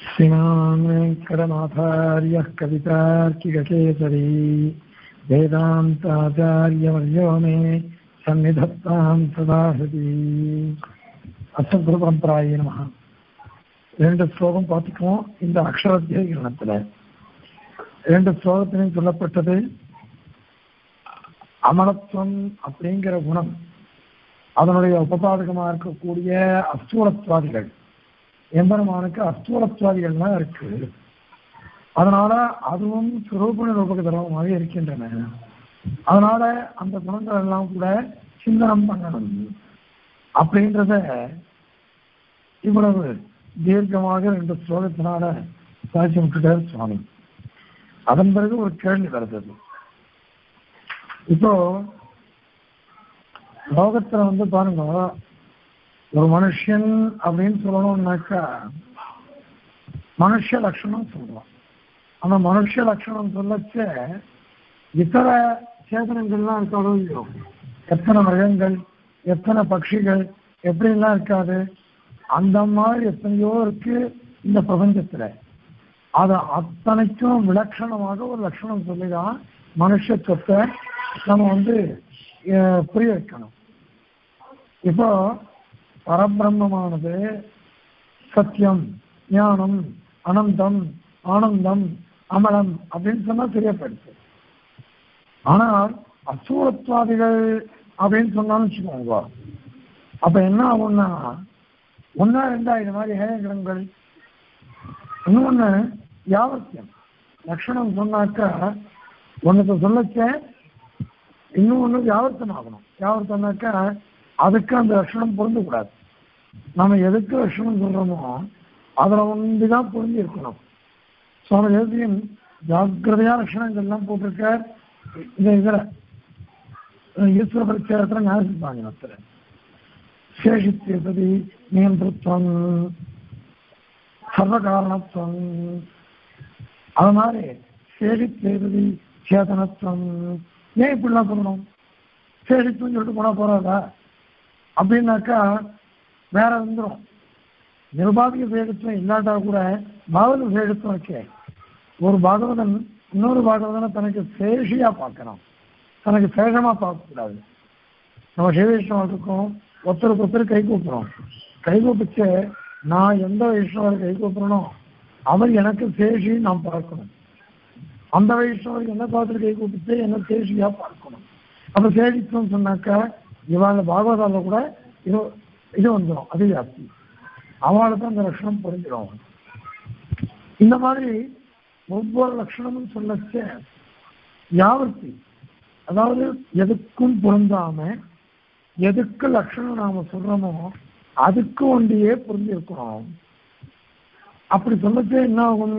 श्रीमान् वेङ्कटनाथार्यः कवितार्किककेसरी वेदान्ताचार्यवर्यो मे सन्निधत्तां सदा हृदि அசத்குரு பரம்பராய நம ரெண்டு ஸ்லோகம் பார்த்துக்குவோம் இந்த அக்ஷரத்தியகரணத்துல ரெண்டு ஸ்லோகத்திலையும் சொல்லப்பட்டது அமலத்துவம் அப்படிங்கிற குணம் அதனுடைய உபபாதகமா இருக்கக்கூடிய அஸ்தூலத்வாதிகள் எம்பெருமானுக்கு அஸ்தூலத்வாதிகள்லாம் இருக்கு. அதனால அதுவும் சுரூபண ரூபக தர்மமாக இருக்கின்றன. அதனால அந்த குணங்கள் எல்லாம் கூட சிந்தனம் பண்ணணும். அப்படின்றத இவ்வளவு தீர்க்கமாக ரெண்டு ஸ்லோகத்தினால சாட்சி விட்டுட்டார் சுவாமி. அதன் பிறகு ஒரு கேள்வி வருது இப்போ லோகத்துல வந்து பாருங்க ஒரு மனுஷன் அப்படின்னு சொல்லணும்னாக்கா மனுஷ லட்சணம் சொல்றோம். ஆனா மனுஷ லட்சணம் சொல்லச்ச இதர சேதனங்கள்லாம் இருக்காதோ இல்லையோ? எத்தனை மிருகங்கள் எத்தனை பட்சிகள் எப்படிலாம் இருக்காது? அந்த மாதிரி எத்தனையோ இருக்கு இந்த பிரபஞ்சத்துல. அது அத்தனைக்கும் விலட்சணமாக ஒரு லட்சணம் சொல்லிதான் மனுஷத்துவத்தை நம்ம வந்து புரிய வைக்கணும். இப்போ பரபிரம்மமானது சத்தியம் ஞானம் அனந்தம் ஆனந்தம் அமலம் அப்படின்னு சொன்னா தெரியப்படுது. ஆனால் அசூரத்வாதிகள் அப்படின்னு சொன்னாலும் வச்சுக்கோங்க. அப்ப என்ன ஆகும்னா ஒன்னா ரெண்டா இது மாதிரி ஹேயகிரங்கள் இன்னொன்னு யாவத்தியம் லட்சணம் சொன்னாக்கா ஒன்னுக்கு சொல்லச்ச இன்னும் ஒன்று வியாவர்த்தம் ஆகணும் வியாவர்த்தம்னாக்கா அதுக்கு அந்த லட்சணம் பொருந்தக்கூடாது. நம்ம எதுக்கு லட்சணம் சொல்றோமோ அதில் ஒன்றுதான் பொருந்தி இருக்கணும் சுவாமி தேசியன் ஜாக்கிரதையா லட்சணங்கள்லாம் போட்டிருக்கார். இந்த இதில் ஈஸ்வர பரிச்சயத்தில் ஞாபகத்தில் சேஷித்தியபதி நியந்திரத்துவம் சர்வகாரணத்துவம் அது மாதிரி சேஷித்தியபதி சேதனத்துவம் ஏன் இப்படிலாம் சொல்லணும்? சேஷித்துவம் சொல்லிட்டு போனால் போறாதா? அப்படின்னாக்கா வேற வந்துடும் நிர்பாதிக சேகத்துவம் இல்லாட்டா கூட பாகவத சேகத்துவம் இருக்கே. ஒரு பாகவதன் இன்னொரு பாகவதனை தனக்கு சேஷியா பார்க்கணும். தனக்கு சேஷமா பார்க்கக்கூடாது நம்ம சிவவிஷ்ணவம் இருக்கோம் ஒருத்தருக்கு ஒருத்தர் கை கூப்புறோம் கை கூப்பிச்சு நான் எந்த வைஷ்ணவர் கை கூப்பிடணும் அவர் எனக்கு சேஷி நான் பார்க்கணும். அந்த வைஷ்ணவர் என்ன பார்த்துட்டு கை கூப்பிட்டு என்ன சேஷியா பார்க்கணும். அப்ப சேஷித்துவம் சொன்னாக்கா இவாள பாகவதால கூட இது இது வந்துடும் அது ஜாஸ்தி அவளுக்கு அந்த லட்சணம் புரிஞ்சிடும். இந்த மாதிரி ஒவ்வொரு லட்சணமும் சொல்லச்ச யாவர்த்தி அதாவது எதுக்கும் பொருந்தாம எதுக்கு லட்சணம் நாம சொல்றோமோ அதுக்கு ஒன்றியே புரிஞ்சிருக்கிறோம். அப்படி சொல்லச்சே என்ன ஆகும்?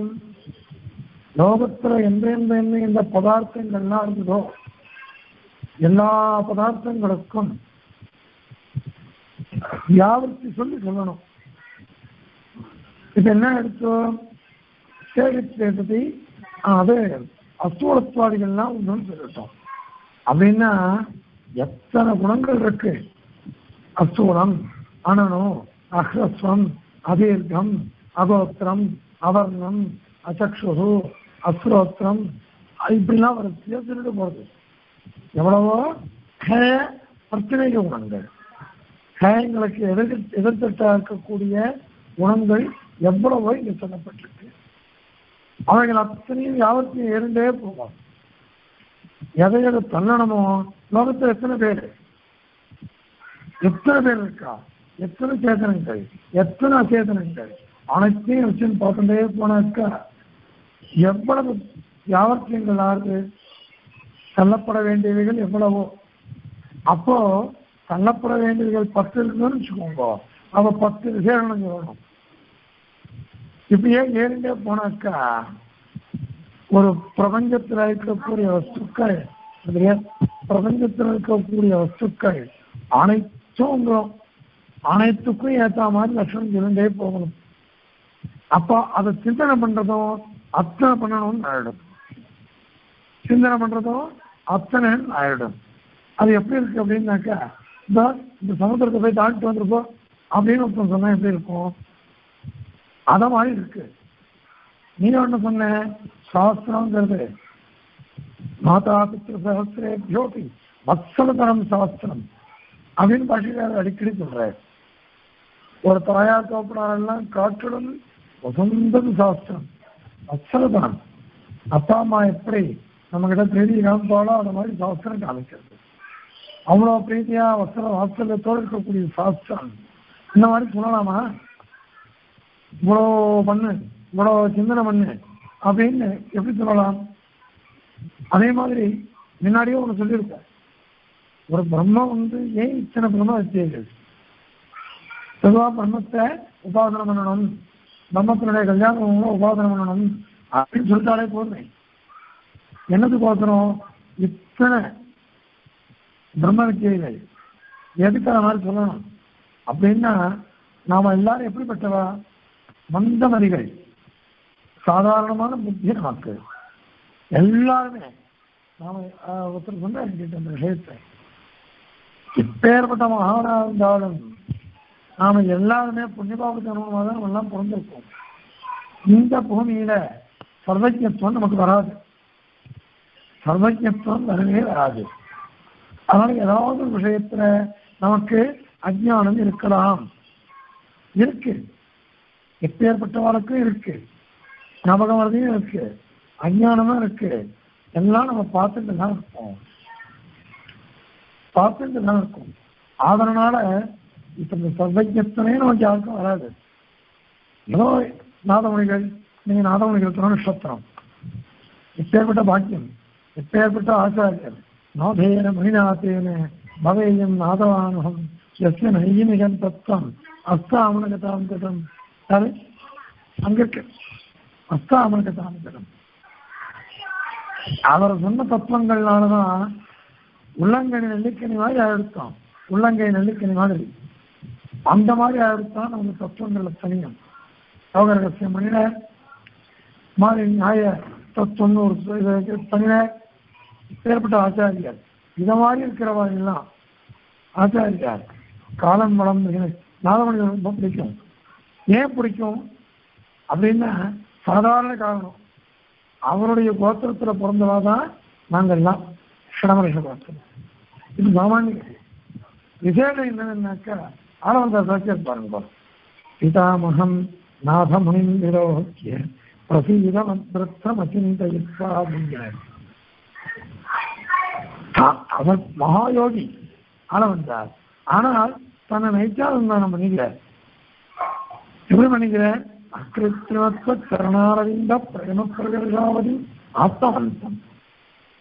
லோகத்துல எந்த எந்த எந்த எந்த பதார்த்தங்கள்லாம் இருந்ததோ எல்லா பதார்த்தங்களுக்கும் வியாபர்த்தி சொல்லி சொல்லணும். இப்ப என்ன எடுத்தோம்? சேகத்தை அது அஸ்தூலத்வாதிகள்லாம் ஒன்றுன்னு சொல்லிட்டோம். அப்படின்னா எத்தனை குணங்கள் இருக்கு? அஸ்தூலம் அனனம் அஹ்ரஸ்வம் அதீர்க்கம் அகோத்திரம் அவர்ணம் அச்சக்ஷு அஸ்ரோத்திரம் இப்படிலாம் ஒரு சொல்லிட்டு போறது. எவ்வளவோ? ஹே பிரச்சனைக குணங்கள். ஹேங்களுக்கு எதிர் எதிர்த்தட்டா இருக்கக்கூடிய குணங்கள் எவ்வளவோ இங்க சொல்லப்பட்டிருக்கு. அவைகள் அத்தனையும் யாவத்தையும் இருந்தே போவோம் எதை எதை தள்ளணுமோ லோகத்தில் எத்தனை பேர்? எத்தனை பேர் இருக்கா? எத்தனை சேதனங்கள்? எத்தனை அச்சேதனங்கள் அனைத்தையும் வச்சுன்னு பார்த்துட்டே போனாக்கா எவ்வளவு யாவத்தியங்கள் ஆறுது தள்ளப்பட வேண்டியவைகள் எவ்வளவோ? அப்போ தள்ளப்பட வேண்டியவைகள் பத்து இருக்குன்னு வச்சுக்கோங்க. அவ பத்து விசேஷம் சொல்லணும். இப்படியே ஏறிண்டே போனாக்கா ஒரு பிரபஞ்சத்தில் இருக்கக்கூடிய வஸ்துக்கள் பிரபஞ்சத்தில் இருக்கக்கூடிய வஸ்துக்கள் அனைத்தும் அனைத்துக்கும் ஏற்ற மாதிரி லட்சணம் இருந்தே போகணும். அப்போ அதை சிந்தனை பண்றதும் அத்தனை பண்ணணும்னு ஆயிடும் சிந்தனை பண்றதும் அத்தனை ஆயிடும். அது எப்படி இருக்கு அப்படின்னாக்கா இந்த இந்த சமுத்திரத்தை போய் தாண்டிட்டு வந்திருப்போம் அப்படின்னு ஒருத்தன் சொன்னா எப்படி இருக்கும்? அத மாதிரி இருக்கு. நீ ஒண்ணு சொன்ன சாஸ்திரம்ங்கிறது மாதா பித்ரு சகசிரேபியோபி வத்சலதரம் சாஸ்திரம் அப்படின்னு பாஷைக்காரர் அடிக்கடி சொல்றாரு. ஒரு தாயார் தோப்பனாரெல்லாம் காற்றுடன் வசந்தது சாஸ்திரம் வத்சலதனம். அப்பா அம்மா எப்படி நம்ம கிட்ட பிரீதி காமிப்பாலோ அந்த மாதிரி சாஸ்திரம் காமிக்கிறது. அவ்வளோ பிரீதியா வஸ்திர வாத்சல்யத்தோடு இருக்கக்கூடிய சாஸ்திரம். இந்த மாதிரி சொல்லலாமா? இவ்வளோ பண்ணு இவ்வளோ சிந்தனை பண்ணு அப்படின்னு எப்படி சொல்லலாம்? அதே மாதிரி முன்னாடியே ஒன்று சொல்லியிருக்கோம் ஒரு பிரம்மம் வந்து ஏன் இத்தனை பிரம்ம வித்தியைகள் பொதுவா பிரம்மத்தை உபாசனம் பண்ணணும். பிரம்மத்தினுடைய கல்யாணம் உபாசனம் பண்ணணும். அப்படின்னு சொல்லிட்டாலே போதுமே. என்னத்துக்கு இத்தனை பிரம்ம வித்தியைகள். எதுக்கு அந்த மாதிரி சொல்லணும்? அப்படின்னா நாம எல்லாரும் எப்படிப்பட்டவா? மந்தமதிகள். சாதாரணமான புத்தி நமக்கு. எல்லாருமே. நாம ஒருத்தர் சொன்னார் அந்த விஷயத்தை. இப்பேற்பட்ட மகானா இருந்தாலும் நாம எல்லாருமே புண்ணியபாபத்து அனுபவமாக தான் நம்ம எல்லாம் பிறந்திருக்கோம். இந்த பூமியில சர்வஜத்துவம் நமக்கு வராது. சர்வஜத்துவம் வரவே வராது அதனால ஏதாவது ஒரு விஷயத்துல நமக்கு அஜ்ஞானம் இருக்கலாம். இருக்கு. எப்பேற்பட்டவர்களுக்கும் இருக்கு. ஞாபகம் வரதையும் இருக்கு. அஞ்ஞானமும் இருக்கு. எல்லாம் நம்ம பார்த்துட்டு தான் இருப்போம் பார்த்துட்டு தான் இருக்கும். அதனால இப்ப இந்த சர்வஜத்தனே நமக்கு யாருக்கும் வராது. ஏதோ நாதமணிகள் நீங்க நாதமணிகள் நட்சத்திரம். இப்பேற்பட்ட பாக்கியம். எப்பேற்பட்ட ஆச்சாரியர் நாதேன மணிநாதேன பவேயம் நாதவானகம் எஸ்ய நையினிகன் தத்துவம் அஸ்தாமனகதாம் கதம் அது அங்கிருக்கு இருக்கு கதம் அவர் சொன்ன தத்துவங்கள்னாலதான் உள்ளங்கை நெல்லிக்கணி மாதிரி ஆயிடுத்தான் உள்ளங்கை நெல்லிக்கணி மாதிரி. அந்த மாதிரி ஆயிடுத்தான் நம்ம தத்துவங்கள்ல தனியும் சோகரகசிய ரகசியம் மாதிரி நாயர் தொண்ணூறு ஒரு இது ஏற்பட்ட ஆச்சாரியார். இதை மாதிரி இருக்கிறவா ஆச்சாரியார். காலம் வளம் நாதமணி ரொம்ப பிடிக்கும். ஏன் பிடிக்கும்? அப்படின்னா சாதாரண காரணம். அவருடைய கோத்திரத்தில் பிறந்தவா தான் நாங்கள் எல்லாம் ஷடமரிஷ கோத்திரம். இது சாமானிய விசேஷம் என்னன்னாக்கா ஆனந்த சாட்சியர் பாருங்க பிதாமகம் நாதமுனிம் விரோக்கிய அப்படிங்கிறார் அவர் மகாயோகி ஆள வந்தார் ஆனால் தன்னை நைச்சானந்தானம் பண்ணிக்கிறார் எப்படி பண்ணிக்கிறேன் அக்கிருத்திரமத்வ கருணாரவிந்த பிரேம பிரகர்ஷாவதி ஆத்மவந்தம்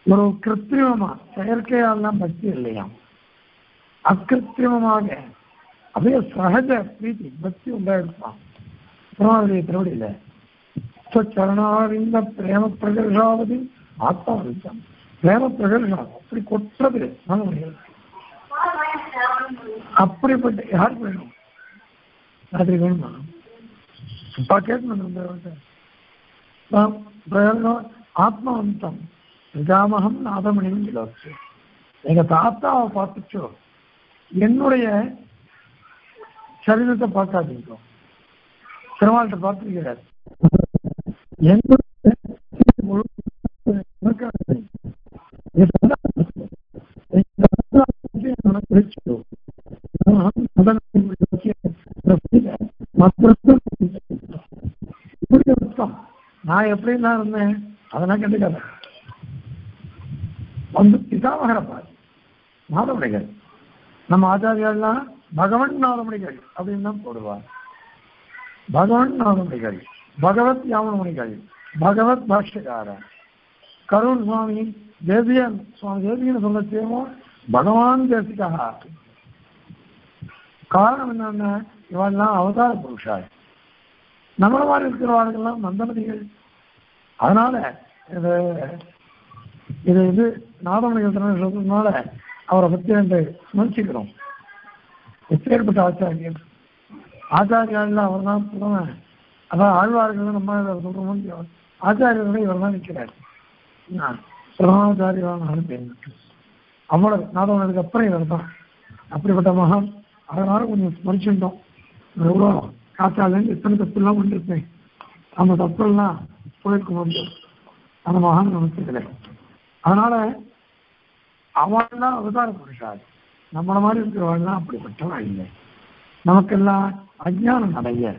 ஒரு கிருத்திரிமமா செயற்கையாலாம் பக்தி இல்லையாம் அக்கிருத்திரிமமாக அப்படியே சகஜ பிரீதி பக்தி உண்டாயிருப்பான். திருமாவளியை திருவடியில் சரணாரிந்த பிரேம பிரகர்ஷாவது ஆத்மவந்தம் பிரேம பிரகர்ஷம் அப்படி கொற்றது மனமணிகளுக்கு அப்படிப்பட்ட யார் வேணும்? ராத்திரி வேணுமா? அப்பா கேட்கணும் இந்த வார்த்தை. ப- ஆத்மவந்தம். பிரஜாமகம் நாதமணியும் கிலோச்சு எங்க தாத்தாவை பார்த்துச்சோ என்னுடைய சரீரத்தை பார்க்காதீங்க. பெருமாள்கிட்ட பார்த்துருக்கிறார். நான் அதனை நான் எப்படி தான் இருந்தேன் அதெல்லாம் கண்டுக்காத வந்து பிதாமகர பாரு நாதமணிகள் நம்ம ஆச்சாரியெல்லாம் பகவன் நாதமணிகள் அப்படின்னு தான் போடுவார். பகவன் நாதமணிகள் பகவத் யாமனமணிகள் பகவத் பாஷ்யக்கார கருண் சுவாமி தேசியன் சுவாமி தேசியன் சொல்ல பகவான் தேசிகா காரணம் என்னன்னா இவெல்லாம் அவதார புருஷாய். நம்மள மாதிரி இருக்கிறவாளுக்கெல்லாம் மந்தனதிகள் அதனால இது இது இது நாதமணிகள் சொல்றதுனால அவரை பத்தி என்று ஸ்மரிச்சுக்கிறோம் எப்பேற்பட்ட ஆச்சாரியர்? ஆச்சாரியால அவர் தான் புலமை அதான் ஆழ்வார்கள் நம்ம இதை ஆச்சாரியர்கள் இவர் தான் நிற்கிறார். பிரமாச்சாரியான பேர் அவ்வளவு. நாதவனுக்கு அப்புறம் இவர் தான். அப்படிப்பட்ட மகான். அதனால கொஞ்சம் ஸ்மரிச்சுட்டோம் எவ்வளோ காத்தாலேருந்து எத்தனை தப்புலாம் பண்ணிருப்பேன் நம்ம தப்புலாம் போயிருக்க முடியும் அந்த மகான் நமஸ்தத்துல அதனால அவன் தான் அவதார புருஷார். நம்மளை மாதிரி இருக்கிறவன் அப்படிப்பட்டவன் இல்லை. நமக்கெல்லாம் அஜ்ஞானம் அடைய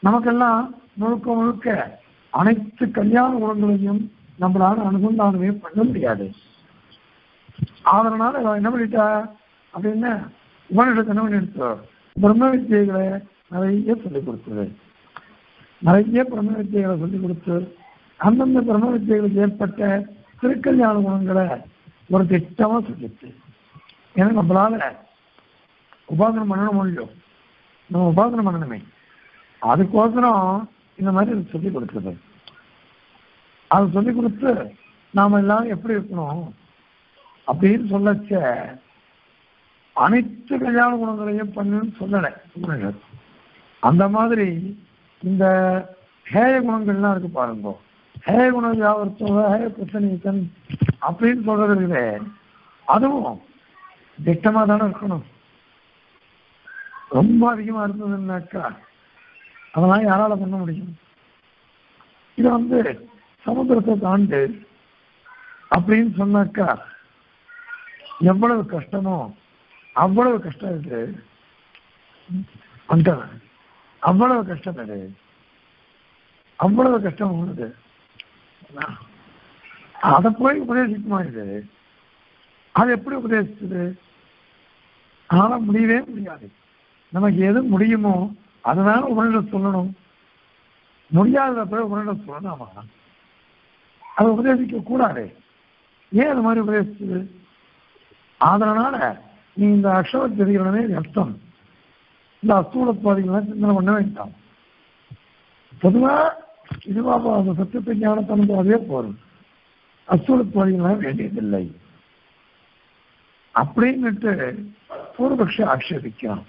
நமக்கெல்லாம் முழுக்க முழுக்க அனைத்து கல்யாண குணங்களையும் நம்மளால அனுசந்தானமே பண்ண முடியாது. அதனால அவன் என்ன பண்ணிட்டா? அப்படின்னா உபனிடத்தை என்ன பண்ணிடுச்சு பிரம்ம வித்தியைகளை நிறைய சொல்லிக் கொடுத்தது. நிறைய பிரம்ம வித்தியைகளை சொல்லிக் கொடுத்து அந்தந்த பிரம்ம வித்தியைகளுக்கு ஏற்பட்ட திருக்கல்யாண குணங்களை ஒரு திட்டமா சொல்லிடுச்சு ஏன்னா நம்மளால உபாசனம் பண்ணணும் முடியும். நம்ம உபாசனம் பண்ணணுமே. அதுக்கோசரம் இந்த மாதிரி சொல்லிக் கொடுக்குது அது சொல்லிக் கொடுத்து நாம எல்லாரும் எப்படி இருக்கணும் அப்படின்னு சொல்லச்ச அனைத்து கல்யாண குணங்களையும் பண்ணுன்னு சொல்லலை. உபனிஷத். அந்த மாதிரி இந்த ஹேய குணங்கள்லாம் இருக்கு பாருங்க. ஹேய குணம் வியாபரத்தோட ஹேய பிரச்சனைக்கன் அப்படின்னு சொல்றது இருக்குது அதுவும் திட்டமா தானே இருக்கணும். ரொம்ப அதிகமா இருந்ததுன்னாக்கா அதெல்லாம் யாரால பண்ண முடியும்? இது வந்து சமுத்திரத்தை தாண்டு அப்படின்னு சொன்னாக்கா எவ்வளவு கஷ்டமோ அவ்வளவு கஷ்டம் இது. வந்துட்டேன் அவ்வளவு கஷ்டம் இது அவ்வளவு கஷ்டம் உள்ளது. அதை போய் உபதேசிக்குமா இது? அது எப்படி உபதேசிச்சது? அதனால முடியவே முடியாது. நமக்கு எது முடியுமோ அதனால உபனிடம் சொல்லணும். முடியாதத போய் உபனிடம் அதை உபதேசிக்க கூடாது. ஏன் அது மாதிரி உபதேசிச்சது? அதனால நீ இந்த அக்ஷரம் தெரிகிறனே அர்த்தம். இந்த அஸ்தூலத்வாதிகளை சிந்தனை பண்ண வேண்டாம். பொதுவா இதுவா அந்த சத்தியத்தை ஞானத்தனம் அதே போதும் அஸ்தூலத்வாதிகள்லாம் வேண்டியதில்லை. அப்படின்னுட்டு பூர்வபக்ஷ ஆட்சேபிக்கிறான்.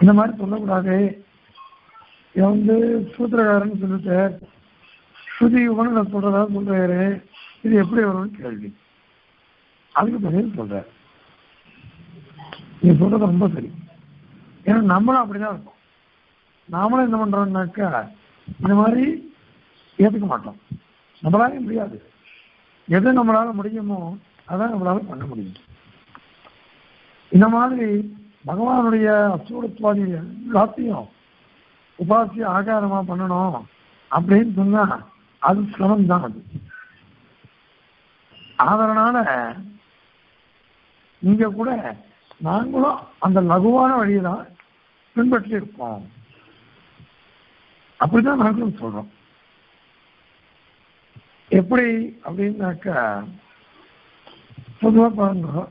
இந்த மாதிரி சொல்லக்கூடாது. இவன் வந்து சூத்திரகாரன் சொல்லிட்டு ஸ்ருதி உபநிட சொல்றதா சொல்றாரு. இது எப்படி வரும்னு கேள்வி. அதுக்கு பதில் சொல்ற நீ சொல்றது ரொம்ப சரி. ஏன்னா நம்மளும் அப்படிதான் இருக்கோம். நாமளும் என்ன பண்றோம்னாக்கா இந்த மாதிரி ஏத்துக்க மாட்டோம். நம்மளால முடியாது. எது நம்மளால முடியுமோ அதான் நம்மளால பண்ண முடியும். இந்த மாதிரி பகவானுடைய அசூரத்வாதி எல்லாத்தையும் உபாசிய ஆகாரமா பண்ணணும் அப்படின்னு சொன்னா அது சிரமம் தான் அது. அதனால இங்க கூட நாங்களும் அந்த லகுவான வழியை தான் பின்பற்றி இருப்போம் அப்படிதான் நாங்களும் சொல்றோம். எப்படி அப்படின்னாக்க பொதுவாக பாருங்க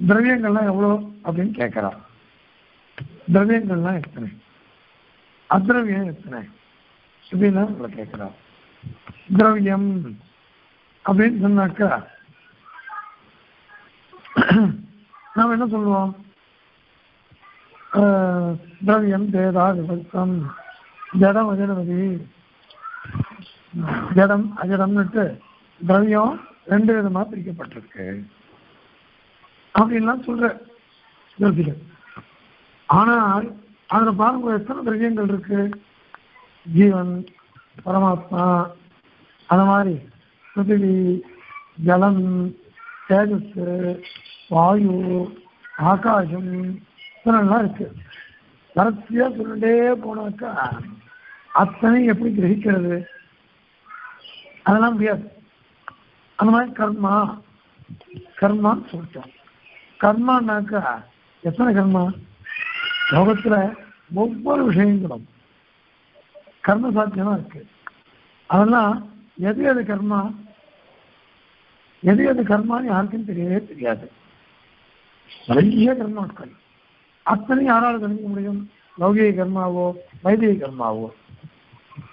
திரவியங்கள்லாம் எவ்வளோ அப்படின்னு கேட்கிறா திரவியங்கள்லாம் எத்தனை? அத்ரவியம் எத்தனை? இப்படின்னா உங்களை கேட்கிறார் திரவியம் அப்படின்னு சொன்னாக்கா நாம் என்ன சொல்லுவோம்? ஆஹ், திரவியம் தேதா விபத்தம் ஜடம் அஜடமதி ஜடம் அஜடம்னுட்டு திரவியம் ரெண்டு விதமா பிரிக்கப்பட்டிருக்கு. அப்படின்லாம் சொல்ற ஜோசிகர் ஆனால் அதுல பாருங்க எத்தனை திரவியங்கள் இருக்கு? ஜீவன் பரமாத்மா அந்த மாதிரி பிருத்திவி ஜலம் தேஜஸ் வாயு ஆகாசம் இத்தனைலாம் இருக்கு. வரிசையா சொல்லிட்டே போனாக்கா அத்தனை எப்படி கிரகிக்கிறது? அதெல்லாம் முடியாது. அந்த மாதிரி கர்மா கர்மான்னு சொல்லிட்டோம். கர்மானாக்கா எத்தனை கர்மா? லோகத்துல ஒவ்வொரு விஷயங்களும் கர்ம சாத்தியமா இருக்கு. அதெல்லாம் எது எது கர்மா? எது எது கர்மான்னு யாருக்கும் தெரியவே தெரியாது. நிறைய கர்மாக்கள். அத்தனை யாரால தெரிஞ்சுக்க முடியும்? லௌகிக கர்மாவோ வைதிக கர்மாவோ.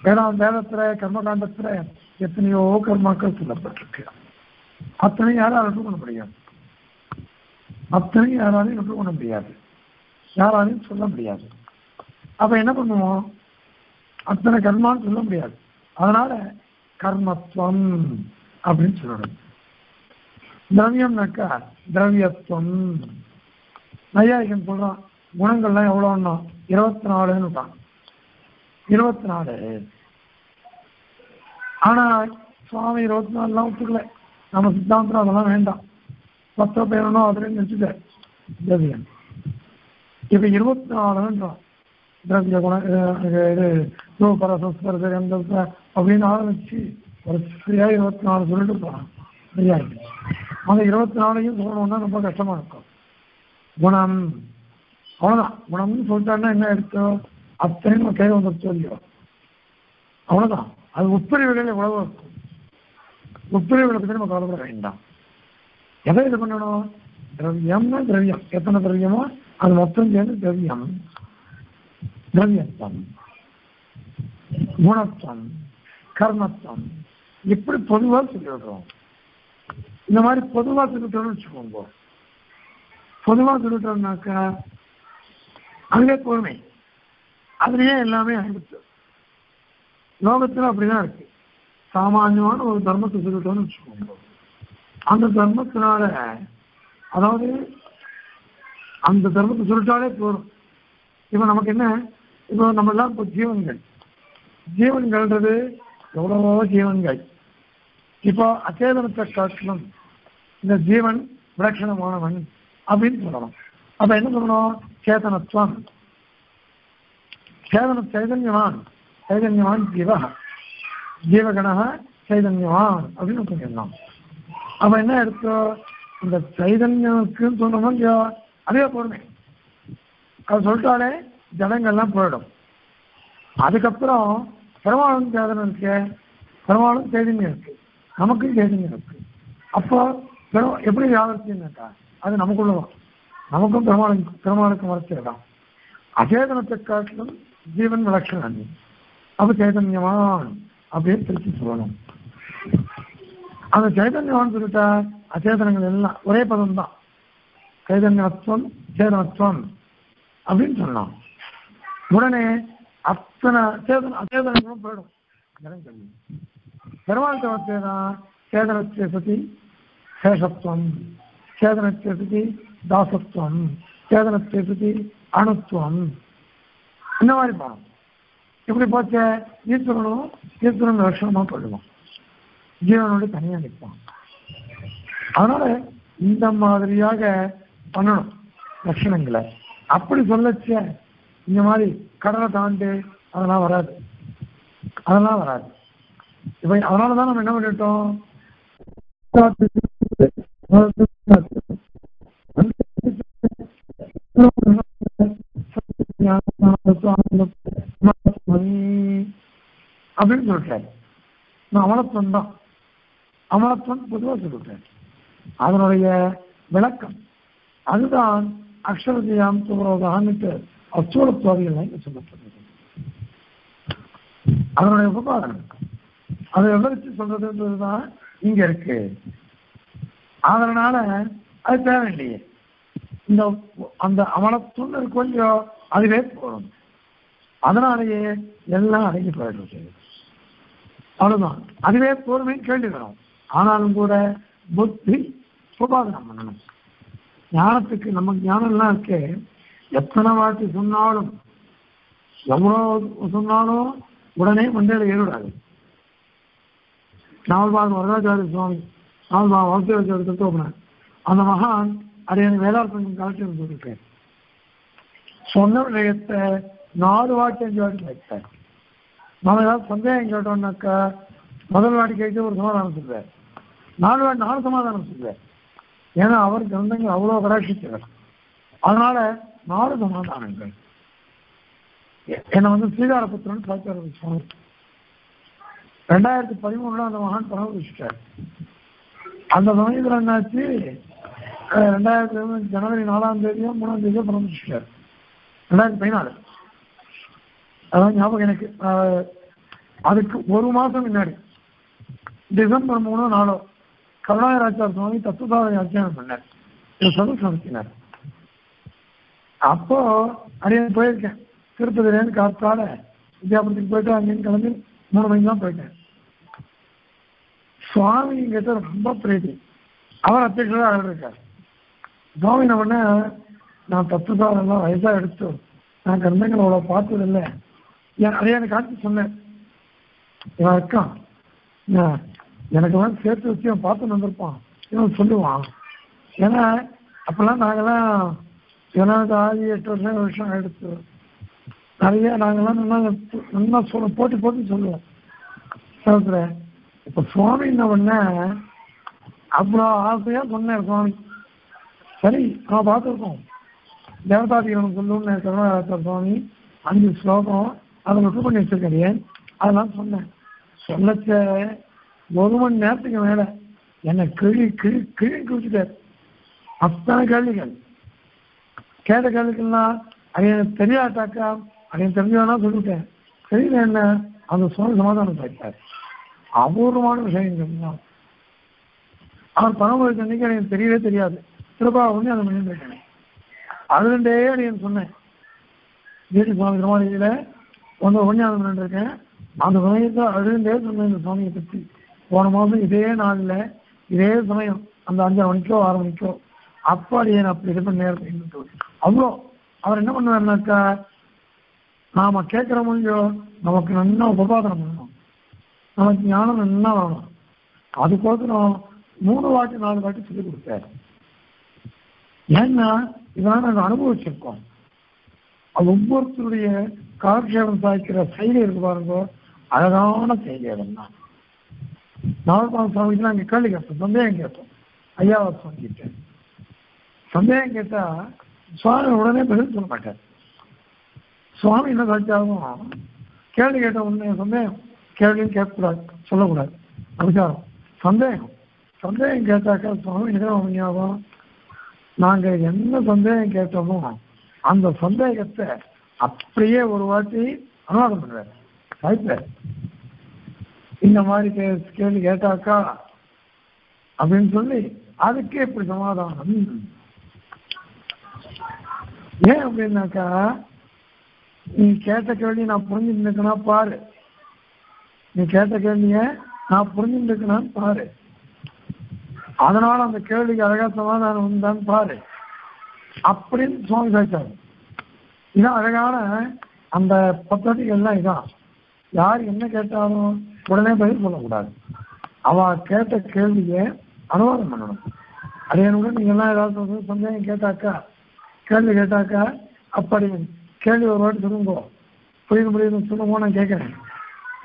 ஏன்னா வேதத்துல கர்மகாண்டத்துல எத்தனையோ கர்மாக்கள் சொல்லப்பட்டிருக்கு. அத்தனை யாரால பண்ண முடியும்? அத்தனை யாராலையும் ஒன்று பண்ண முடியாது. யாராலையும் சொல்ல முடியாது. அப்ப என்ன பண்ணுவோம்? அத்தனை கர்மான்னு சொல்ல முடியாது. அதனால கர்மத்துவம் அப்படின்னு சொல்லணும் திரவியம்னாக்கா திரவியத்துவம் நையாயிகன் சொல்றான். குணங்கள்லாம் எவ்வளோன்னா இருபத்தி நாலுன்னு இருபத்தி நாலு ஆனா சுவாமி இருபத்தி நாலுலாம் ஒத்துக்கல. நம்ம சித்தாந்தம் அதெல்லாம் வேண்டாம். பத்தோ பேரனோ அதுல நினைச்சுட்ட திரவியம். இப்போ இருபத்தி நாலுன்றான் திரவிய குண இது ரூபர சஸ்பரத கந்தத்த அப்படின்னு ஆரம்பிச்சு ஒரு சரியா இருபத்தி நாலு சொல்லிட்டு போகிறான் சரியா அந்த இருபத்தி நாலையும் சொல்லணும்னா ரொம்ப கஷ்டமாக இருக்கும். குணம். அவ்வளோதான் குணம்னு சொல்லிட்டான்னா என்ன எடுத்தோம் அத்தனை நம்ம கையில் வந்துருச்சோ இல்லையோ? அவ்வளோதான் அது உட்பிரிவுகள் எவ்வளவோ இருக்கும். உட்பிரிவுகளை பற்றி நம்ம கவலைப்பட வேண்டாம். எதை இது பண்ணணும்? திரவியம்னா திரவியம். எத்தனை திரவியமோ அது மொத்தம் சேர்ந்து திரவியம். திரவியத்துவம் குணத்துவம் கர்மத்துவம் இப்படி பொதுவா சொல்லிடுறோம். இந்த மாதிரி பொதுவா சொல்லிட்டோம்னு வச்சுக்கோங்க. பொதுவா சொல்லிட்டோம்னாக்கா அதுவே பொறுமை. அதுலயே எல்லாமே ஆயிடுச்சு. லோகத்துல அப்படிதான் இருக்கு. சாமானியமான ஒரு தர்மத்தை சொல்லிட்டோம்னு வச்சுக்கோங்க. அந்த தர்மத்தினால அதாவது அந்த தர்மத்தை சொல்லிட்டாலே போதும். இப்ப நமக்கு என்ன? இப்போ நம்ம எல்லாம் இப்போ ஜீவன்கள். ஜீவன்கள்ன்றது எவ்வளவோ ஜீவன்கள். இப்போ அச்சேதனத்தை காட்டிலும் இந்த ஜீவன் விலட்சணமானவன் அப்படின்னு சொல்லணும். அப்ப என்ன சொல்லணும்? சேதனத்துவம். சேதன சைதன்யவான். சைதன்யவான் ஜீவ ஜீவகண சைதன்யவான் அப்படின்னு சொல்லிடலாம். அவன் என்ன எடுத்தோம் இந்த சைதன்யத்துக்குன்னு சொன்னோமோ இல்லையோ அதே பொறுமை அது சொல்லிட்டாலே ஜனங்கள்லாம் போயிடும். அதுக்கப்புறம் பெருமாளும் சேதனம் இருக்கு. பெருமாளும் சைதன்யம் இருக்கு. நமக்கும் சைதன்யம் இருக்கு. அப்போ பெரும் எப்படி யாவர்த்தின்னாக்கா அது நமக்குள்ளதான் நமக்கும் பெருமாளுக்கு பெருமாளுக்கும் வளர்ச்சியதான் அச்சேதனத்தை காட்டிலும் ஜீவன் விலட்சணம் அப்ப சைதன்யவான் அப்படின்னு திருச்சி சொல்லணும். அந்த சைதன்யவான் சொல்லிட்டா அச்சேதனங்கள் எல்லாம் ஒரே பதம் தான் சைதன்யத்துவம் சேதனத்துவம் அப்படின்னு சொன்னான் உடனே அத்தனை சேதன அச்சேதனங்களும் போயிடும் ஜனங்கள் பெருமாள் தவத்தேதான் சேதனத்தை சதி சேஷத்துவம் சேதனத்தை சதி தாசத்துவம் சேதனத்தை சதி அணுத்துவம் இந்த மாதிரி போனோம் இப்படி போச்ச ஈஸ்வரனும் ஈஸ்வரன் லட்சணமா போயிடுவோம் ஜீவனோடு தனியா நிற்பான். அதனால இந்த மாதிரியாக பண்ணணும் லட்சணங்களை. அப்படி சொல்லச்ச இந்த மாதிரி கடலை தாண்டு அதெல்லாம் வராது. அதெல்லாம் வராது. இப்ப அதனாலதான் நம்ம என்ன பண்ணிட்டோம்? அப்படின்னு சொல்றாரு. நான் அவனை சொந்தம் அமலத்துவம் பொதுவாக சொல்லிவிட்டேன் அதனுடைய விளக்கம். அதுதான் அக்ஷரஜயாம் சுபரோதான்ட்டு அச்சோடத்துவாதிகள் இங்க சொல்லப்படுறது அதனுடைய உபகாரம் அதை விவரிச்சு சொல்றதுன்றதுதான் இங்க இருக்கு. அதனால அது தேவையில்லையே. இந்த அந்த அமலத்துன்னு இருக்கும் இல்லையோ அதுவே போகணும் அதனாலேயே எல்லாம் அடங்கி போயிடுறது அவ்வளவுதான். அதுவே போருமே கேள்வி வரும் ஆனாலும் கூட புத்தி சுபாதனம் பண்ணணும் ஞானத்துக்கு நம்ம ஞானம் எல்லாம் இருக்கு. எத்தனை வாட்டி சொன்னாலும் எவ்வளோ சொன்னாலும் உடனே மண்டையில் ஏறிடாது நாவல்பாக வரதாச்சாரிய சுவாமி நாவல்பாக வாசுதேவாச்சாரிய தத்துவப்பன அந்த மகான் அதை எனக்கு வேதார்த்தம் கலெக்டர் சொல்லிருக்கேன் சொன்ன விடயத்தை நாலு வாட்டி அஞ்சு வாட்டி கேட்டார். நம்ம ஏதாவது சந்தேகம் கேட்டோம்னாக்கா முதல் வாட்டி கேட்டு ஒரு சமாதானம் சொல்லுவார் நான் வாட்டி நாலு சமாதானம் சொல்லுவார் ஏன்னா அவர் கிரந்தங்கள் அவ்வளோ கடாட்சித்தவர். அதனால நாலு சமாதானங்கள். என்னை வந்து ஸ்ரீகாரபுத்திரன் சாச்சார சுவாமி. ரெண்டாயிரத்தி பதிமூணுல அந்த மகான் பரமபிச்சிட்டார் அந்த சமயத்தில் என்னாச்சு? ரெண்டாயிரத்தி ஜனவரி நாலாம் தேதியோ மூணாம் தேதியோ பரமபிச்சிட்டார் ரெண்டாயிரத்தி பதினாலு. அதான் ஞாபகம் எனக்கு. அதுக்கு ஒரு மாதம் முன்னாடி. டிசம்பர் மூணோ நாலோ. கருணாகராச்சார சுவாமி தத்துவசாதனை அத்தியானம் பண்ணார் இது சொல்லு சமைச்சினார் அப்போ அரியன் போயிருக்கேன். திருப்பதிலேருந்து காத்தால வித்யாபுரத்துக்கு போயிட்டு அங்கேருந்து கிளம்பி மூணு மணிக்கு தான் போயிட்டேன். சுவாமிங்கிட்ட ரொம்ப பிரீதி அவர் அத்தியட்சராக அவர் இருக்கார். சுவாமி என்ன பண்ண நான் தத்துவசாதனெல்லாம் வயசா எடுத்து நான் கிரந்தங்கள் அவ்வளோ பார்த்ததில்லை. என் அதை எனக்கு காட்சி சொன்னேன். இவன் இருக்கான் எனக்கெல்லாம் சேர்த்து வச்சு அவன் பார்த்து வந்திருப்பான். இவன் சொல்லுவான். ஏன்னா அப்பெல்லாம் நாங்கெல்லாம் எனக்கு ஆகி எட்டு வருஷம் ஏழு வருஷம் ஆயிடுச்சு. நிறைய நாங்கெல்லாம் நல்லா நல்லா சொல்ல போட்டி போட்டு சொல்லுவோம். சொல்றேன் இப்போ சுவாமி என்ன பண்ண அவ்வளோ ஆசையாக சொன்னேன் சுவாமி. சரி நான் பார்த்துருக்கோம். தேவதாதிகளும் சொல்லுன்னு கருணாராத்தர் சுவாமி அஞ்சு ஸ்லோகம் அதை மட்டும் பண்ணி வச்சிருக்கேன் அதெல்லாம் சொன்னேன். சொல்லச்ச ஒரு மணி நேரத்துக்கு மேல என்னை கிழி கிழி கிழி குடிச்சிட்டார் அத்தனை கேள்விகள். கேட்ட கேள்விக்கெல்லாம் அது எனக்கு தெரியாட்டாக்கா அது எனக்கு தெரிஞ்சவனா சொல்லிட்டேன். தெரியல என்ன அந்த சுவாமி சமாதானம் பார்த்தார் அபூர்வமான விஷயங்கள் தான் அவர் பணம் அன்னைக்கு எனக்கு தெரியவே தெரியாது. திருப்பா ஒண்ணு அதை பண்ணிட்டு அதுண்டே அப்படின்னு சொன்னேன். வீட்டு சுவாமி திருமாளியில ஒன்று ஒன்றாவது பண்ணிருக்கேன் அந்த சமயத்தை அழுந்தே சொன்னேன் இந்த சுவாமியை பற்றி போன மாதம் இதே நாளில் இதே சமயம் அந்த அஞ்சரை மணிக்கோ ஆறு மணிக்கோ அப்படி நான் அப்படி இது பண்ண நேரத்தை அவ்வளோ. அவர் என்ன பண்ணுவாருனாக்கா நாம கேட்கிற மொழியோ நமக்கு நல்லா உபபாதனம் பண்ணணும் நமக்கு ஞானம் நல்லா வரணும். அதுக்கோசரம் மூணு வாட்டி நாலு வாட்டி சொல்லி கொடுத்தாரு. ஏன்னா இதெல்லாம் நாங்கள் அனுபவிச்சிருக்கோம். ஒவ்வொருத்தருடைய காலக்ஷேபம் சாய்க்கிற செயலி இருக்கு பாருங்க. அழகான செயலி அதெல்லாம் நாகபால சுவாமிக்கு நாங்கள் கேள்வி கேட்போம் சந்தேகம் கேட்போம் ஐயாவா சுவாமி கிட்ட சந்தேகம் கேட்டா சுவாமி உடனே பதில் சொல்ல மாட்டார் சுவாமி என்ன சாச்சாலும் கேள்வி கேட்ட உடனே சந்தேகம் கேள்வியும் கேட்கக்கூடாது சொல்லக்கூடாது அபிச்சாரம் சந்தேகம் சந்தேகம் கேட்டாக்கா சுவாமி என்ன ஞாபகம் நாங்கள் என்ன சந்தேகம் கேட்டோமோ அந்த சந்தேகத்தை அப்படியே ஒரு வாட்டி அனுவாதம் பண்ணுவார் சாய்ப்பார் இந்த மாதிரி கே- கேள்வி கேட்டாக்கா அப்படின்னு சொல்லி அதுக்கே இப்படி சமாதானம். ஏன் அப்படின்னாக்கா நீ கேட்ட கேள்வி நான் புரிஞ்சுட்டு பாரு. நீ கேட்ட கேள்விய நான் புரிஞ்சுட்டு பாரு. அதனால அந்த கேள்விக்கு அழகா சமாதானம் உண்டான்னு பாரு. அப்படின்னு சுவாமி சாய்ச்சாரு இதான் அழகான அந்த பத்தடிகள்லாம் இதான். யார் என்ன கேட்டாலும் உடனே பதில் சொல்லக்கூடாது. அவன் கேட்ட கேள்வியை அனுவாதம் பண்ணணும். அதே கூட எல்லாம் ஏதாவது சந்தேகம் கேட்டாக்கா கேள்வி கேட்டாக்கா அப்படி கேள்வி ஒரு வாட்டி சொல்லுங்கோ. புரியுது புரியுது சொல்லுங்கோ நான் கேட்குறேன்.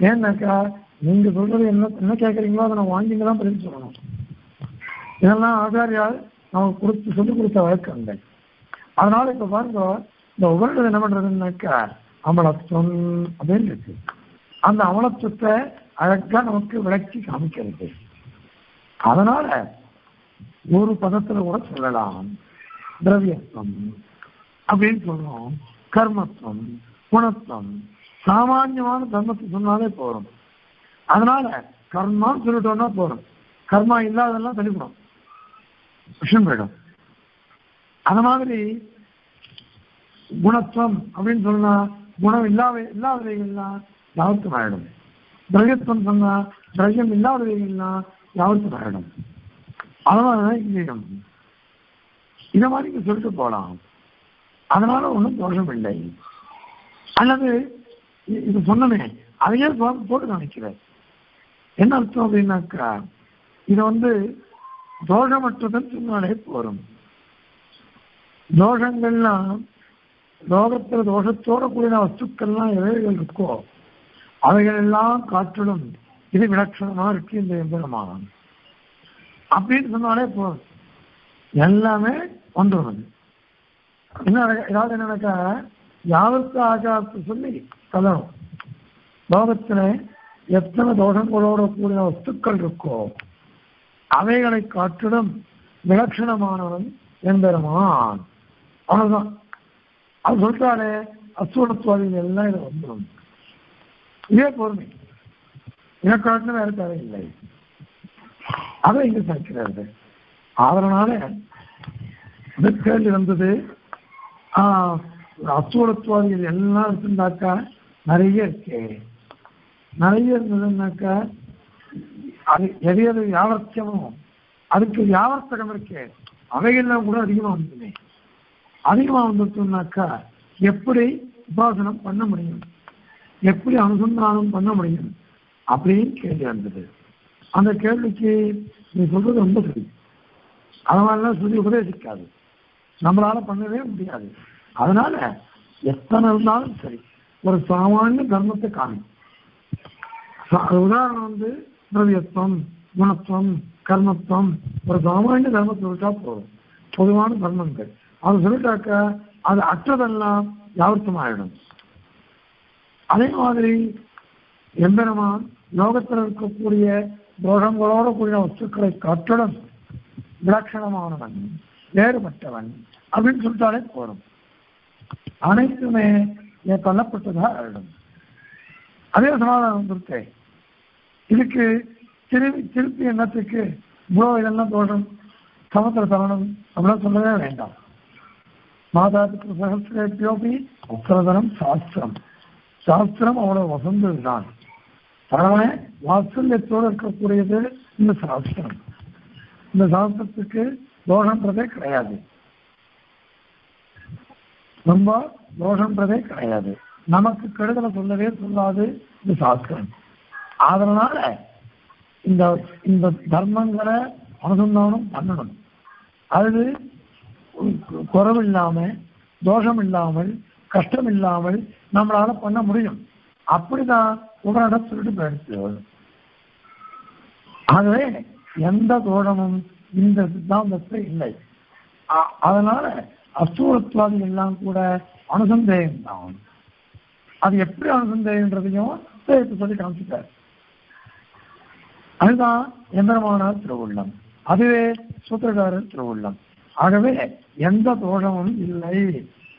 ஏன்னாக்கா நீங்க சொல்றது என்ன என்ன கேட்குறீங்களோ அதை நான் வாங்கிங்க தான் பதில் சொல்லணும். இதெல்லாம் ஆச்சாரியால் நமக்கு கொடுத்து சொல்லிக் கொடுத்த வழக்கங்கள். அதனால இப்ப பாருங்க இந்த உபரிடம் என்ன பண்றதுன்னாக்கா அமலத்துவம் அப்படின்னு இருக்கு. அந்த அமலத்துவத்தை அழகா நமக்கு விளக்கி காமிக்கிறது. அதனால ஒரு பதத்துல கூட சொல்லலாம். திரவியத்துவம் அப்படின்னு சொல்றோம். கர்மத்துவம் குணத்துவம். சாமான்யமான தர்மத்தை சொன்னாலே போறோம் அதனால கர்மான்னு சொல்லிட்டோம்னா போறோம் கர்மா இல்லாதெல்லாம் தள்ளிவிடும் விஷயம் போயிடும். அந்த மாதிரி குணத்துவம் அப்படின்னு சொன்னா குணம் இல்லாத இல்லாதவைகள்லாம் யாவத்தும் ஆயிடும். திரவியத்துவம் சொன்னா திரவியம் இல்லாதவைகள்லாம் யாவத்தும் ஆயிடும் அதனாலதான் இங்கேயும் இத மாதிரி இங்க சொல்லிட்டு போகலாம். அதனால ஒன்றும் தோஷம் இல்லை அல்லது இது சொன்னமே அதையே போட்டு நினைக்கிறேன் என்ன அர்த்தம் அப்படின்னாக்கா இது வந்து தோஷமற்றதுன்னு சொன்னாலே போரும் தோஷங்கள்லாம் லோகத்துல தோஷத்தோட கூடின வஸ்துக்கள்லாம் எவைகள் இருக்கோ அவைகளெல்லாம் காற்றிலும் இது விலட்சணமா இருக்கு இந்த எம்பெருமான். அப்படின்னு சொன்னாலே போதும். எல்லாமே வந்துடும் என்ன ஏதாவது என்னன்னாக்கா யாவருக்கு ஆகாத்து சொல்லி கலரும் லோகத்துல எத்தனை தோஷங்களோட கூடிய வஸ்துக்கள் இருக்கோ அவைகளை காட்டிலும் விலட்சணமானவன் எம்பெருமான். அவ்வளவுதான். அது சொல்றாலே அசுவனத்துவாதிகள் எல்லாம் இதை வந்துடும் இதே பொறுமை. இனக்காட்டிலும் வேற தேவையில்லை அதை இங்கு சேர்க்கிறது அதனால இந்த இருந்தது வந்தது எல்லாம் இருக்குண்டாக்கா நிறைய இருக்கு. நிறைய இருந்ததுன்னாக்கா அது எது எது யாவர்த்தியமோ அதுக்கு வியாவர்த்தகம் இருக்கு. அவைகள்லாம் கூட அதிகமாக வந்தது அதிகமாக வந்துச்சுன்னாக்கா எப்படி உபாசனம் பண்ண முடியும்? எப்படி அனுசந்தானம் பண்ண முடியும்? அப்படின்னு கேள்வி வந்தது. அந்த கேள்விக்கு நீ சொல்றது ரொம்ப சரி. அதனால சொல்லி உபதேசிக்காது. நம்மளால பண்ணவே முடியாது. அதனால எத்தனை இருந்தாலும் சரி ஒரு சாமானிய தர்மத்தை காணும் உதாரணம் வந்து திரவியத்துவம் குணத்துவம் கர்மத்துவம் ஒரு சாமானிய தர்மத்தை சொல்லிட்டா போதும். பொதுவான தர்மங்கள். அது சொல்லிட்டாக்க அது அற்றதெல்லாம் யாவர்த்தமாயிடும் அதே மாதிரி எம்பெருமான் லோகத்தில் இருக்கக்கூடிய தோஷங்களோட கூடிய வஸ்துக்களை காட்டிலும் விலட்சணமானவன் வேறுபட்டவன் அப்படின்னு சொல்லிட்டாலே போதும். அனைத்துமே என் தள்ளப்பட்டதா ஆயிடும் அதே சமாதானம் வந்துருக்கேன் இதுக்கு திருப்பி திருப்பி எண்ணத்துக்கு இவ்வளோ இதெல்லாம் தோஷம்? சமத்திர தருணம் அப்படிலாம் சொல்லவே வேண்டாம். மாதாவுக்கு சகசிரேபியோபி உத்தரதனம் சாஸ்திரம். சாஸ்திரம் அவ்வளவு வசந்ததுதான் பரம வாத்சல்யத்தோடு இருக்கக்கூடியது இந்த சாஸ்திரம். இந்த சாஸ்திரத்துக்கு தோஷன்றதே கிடையாது. ரொம்ப தோஷன்றதே கிடையாது. நமக்கு கெடுதலை சொல்லவே சொல்லாது இந்த சாஸ்திரம். அதனால இந்த இந்த தர்மங்களை அனுசந்தானம் பண்ணணும். அது குறவில்லாம தோஷம் இல்லாமல் கஷ்டம் இல்லாமல் நம்மளால பண்ண முடியும். அப்படிதான் உபரிடம் சொல்லிட்டு போயிடுச்சு ஆகவே எந்த தோழமும் இந்த சித்தாந்தத்தில் இல்லை. அதனால அசூரத்வாதி எல்லாம் கூட அனுசந்தேகம் தான் அது எப்படி அனுசந்தேகன்றதையும் சேர்த்து சொல்லி காமிச்சிட்டார். அதுதான் எந்திரமானார் திருவுள்ளம். அதுவே சூத்திரக்காரர் திருவுள்ளம். ஆகவே எந்த தோஷமும் இல்லை.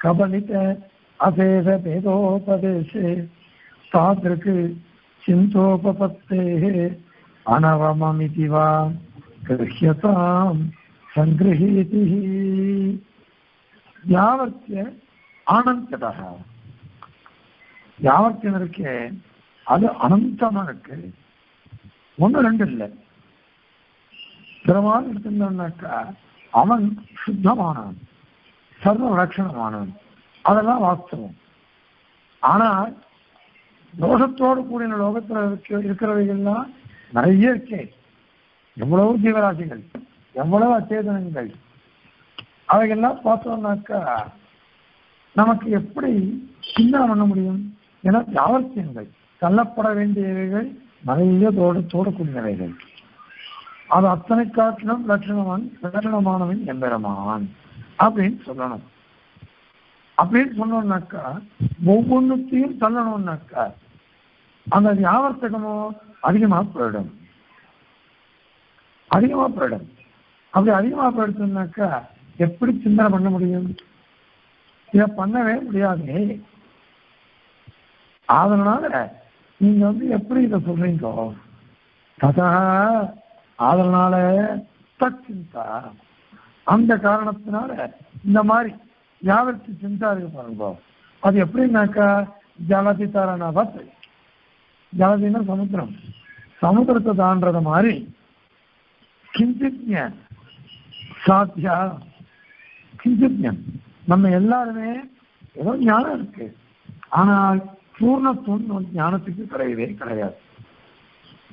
कबलित अशेषभेदोपदेशे तादृक् चिन्तोपपत्तेः अनवममिति वा गृह्यतां सङ्गृहीतिः யாவர்த்திய ஆனந்ததா யாவர்த்தியம் இருக்கே அது அனந்தமா இருக்கு ஒண்ணு ரெண்டு இல்லை பெருமாள் எடுத்திருந்தோம்னாக்கா அவன் சுத்தமானவன் சர்வ லட்சணமானவன் அதெல்லாம் வாஸ்தவம். ஆனால் தோஷத்தோடு கூடிய லோகத்தில் இருக்க இருக்கிறவைகள்லாம் நிறைய இருக்கே. எவ்வளவு ஜீவராசிகள் எவ்வளவு அச்சேதனங்கள். அவைகள்லாம் பார்த்தோம்னாக்கா நமக்கு எப்படி சிந்தனை பண்ண முடியும்? ஏன்னா யாவர்த்தியங்கள் தள்ளப்பட வேண்டியவைகள் நிறைய தோட்டத்தோடு கூடியவைகள் அது அத்தனை காட்டிலும் லட்சணமான் லட்சணமானவன் எம்பெருமான் அப்படின்னு சொல்லணும். அப்படின்னு சொன்னோம்னாக்கா ஒவ்வொன்றுத்தையும் சொல்லணும்னாக்கா அந்த வியாவர்த்தகமோ அதிகமா போயிடும். அதிகமா போயிடும். அப்படி அதிகமா போயிடுச்சுனாக்கா எப்படி சிந்தனை பண்ண முடியும்? இதை பண்ணவே முடியாது. அதனால நீங்க வந்து எப்படி இதை சொல்றீங்க? ததா அதனால தச்சிந்தா. அந்த காரணத்தினால இந்த மாதிரி யாவருக்கு சிந்தா அனுபவம் பாருங்க அது எப்படின்னாக்கா ஜலதி தரணவத் ஜலதினா சமுத்திரம். சமுத்திரத்தை தாண்டத மாதிரி கிஞ்சித்ய சாத்தியா? கிஞ்சித்யம் நம்ம எல்லாருமே ஏதோ ஞானம் இருக்கு. ஆனால் பூர்ணத்துவம் ஞானத்துக்கு கிடையவே கிடையாது.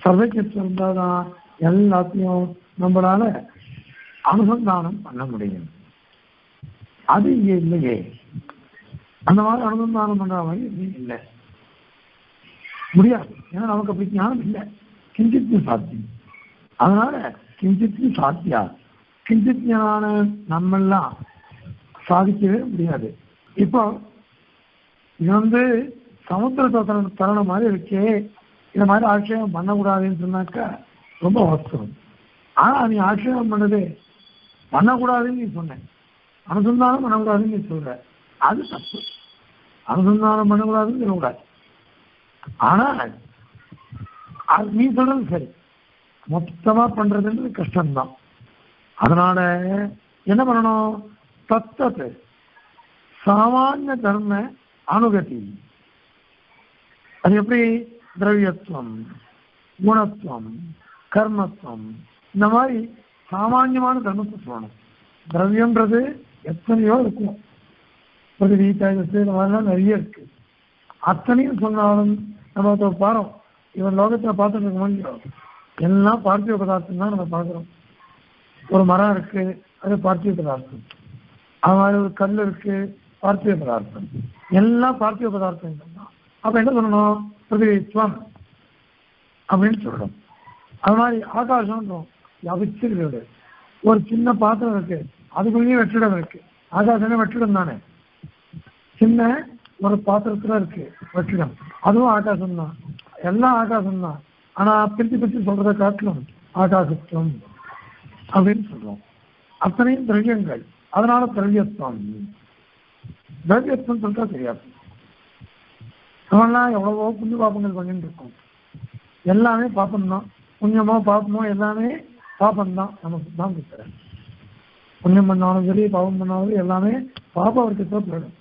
சர்வஜத்துவம் இருந்தாதான் எல்லாத்தையும் நம்மளால அனுசந்தானம் பண்ண முடியும். அது இங்கே இல்லையே. அந்த மாதிரி அனுசந்தானம் பண்ற மாதிரி இங்க இல்லை. முடியாது. ஏன்னா நமக்கு அப்படி ஞானம் இல்லை. கிஞ்சித்து சாத்தியம் அதனால கிஞ்சித்து சாத்தியா? கிஞ்சித் கிஞ்சித்யான நம்மெல்லாம் சாதிக்கவே முடியாது. இப்போ இது வந்து சமுத்திர தரணம் தருணம் மாதிரி இருக்கே. இந்த மாதிரி ஆட்சேபம் பண்ணக்கூடாதுன்னு சொன்னாக்கா ரொம்ப வாஸ்தவம் ஆனா நீ ஆட்சேபம் பண்ணது பண்ணக்கூடாதுன்னு நீ சொன்ன. அனுசந்தானம் பண்ணக்கூடாதுன்னு நீ சொல்ற. அது தப்பு. அனுசந்தானம் பண்ணக்கூடாதுன்னு சொல்லக்கூடாது. ஆனா அது நீ சொல்றது சரி. மொத்தமா பண்றதுன்றது கஷ்டம்தான். அதனால என்ன பண்ணணும்? தத்தத்து சாமானிய தர்ம அனுகதி. அது எப்படி? திரவியத்துவம் குணத்துவம் கர்மத்துவம். இந்த மாதிரி சாமானியமான தர்மத்தை சொல்லணும். திரவியம்ன்றது எத்தனையோ இருக்கும். பிரதிவி இந்த மாதிரிலாம் நிறைய இருக்கு. அத்தனையும் சொன்னாலும் நம்ம அதை பாரோம் இவன் லோகத்துல பார்த்துட்டு இருக்க முடியும். எல்லாம் பார்த்திவ பதார்த்தம் தான் நம்ம பார்க்குறோம். ஒரு மரம் இருக்கு அது பார்த்திவ பதார்த்தம். அது மாதிரி ஒரு கல் இருக்கு பார்த்திவ பதார்த்தம். எல்லாம் பார்த்திவ பதார்த்தம் தான். அப்ப என்ன சொல்லணும்? பிரதிவித்வம் அப்படின்னு சொல்கிறோம் அது மாதிரி ஆகாசம்ன்றோம். அவிச்சிருக்கிறது. ஒரு சின்ன பாத்திரம் இருக்கு. அதுக்குள்ளேயும் வெற்றிடம் இருக்கு. ஆகாசமே வெற்றிடம் தானே? சின்ன ஒரு பாத்திரத்துல இருக்கு வெற்றிடம். அதுவும் ஆகாசம் தான் எல்லாம் ஆகாசம் தான் ஆனா பிரித்து பிரித்து சொல்றதை காட்டிலும் ஆகாசத்துவம் அப்படின்னு சொல்றோம். அத்தனையும் திரவியங்கள். அதனால திரவியத்துவம். திரவியத்துவம் சொல்றா தெரியாது. நம்மளாம் எவ்வளவோ புண்ணிய பாப்பங்கள் பண்ணிட்டு இருக்கோம். எல்லாமே பாப்பம் தான் புண்ணியமோ பாப்பமோ எல்லாமே பாபம் தான் நமக்கு தான் கொடுக்குறேன் புண்ணியம் பண்ணாலும் சரி பாவம் பண்ணாலும் சரி, எல்லாமே பாப அவருக்கு போயிடும்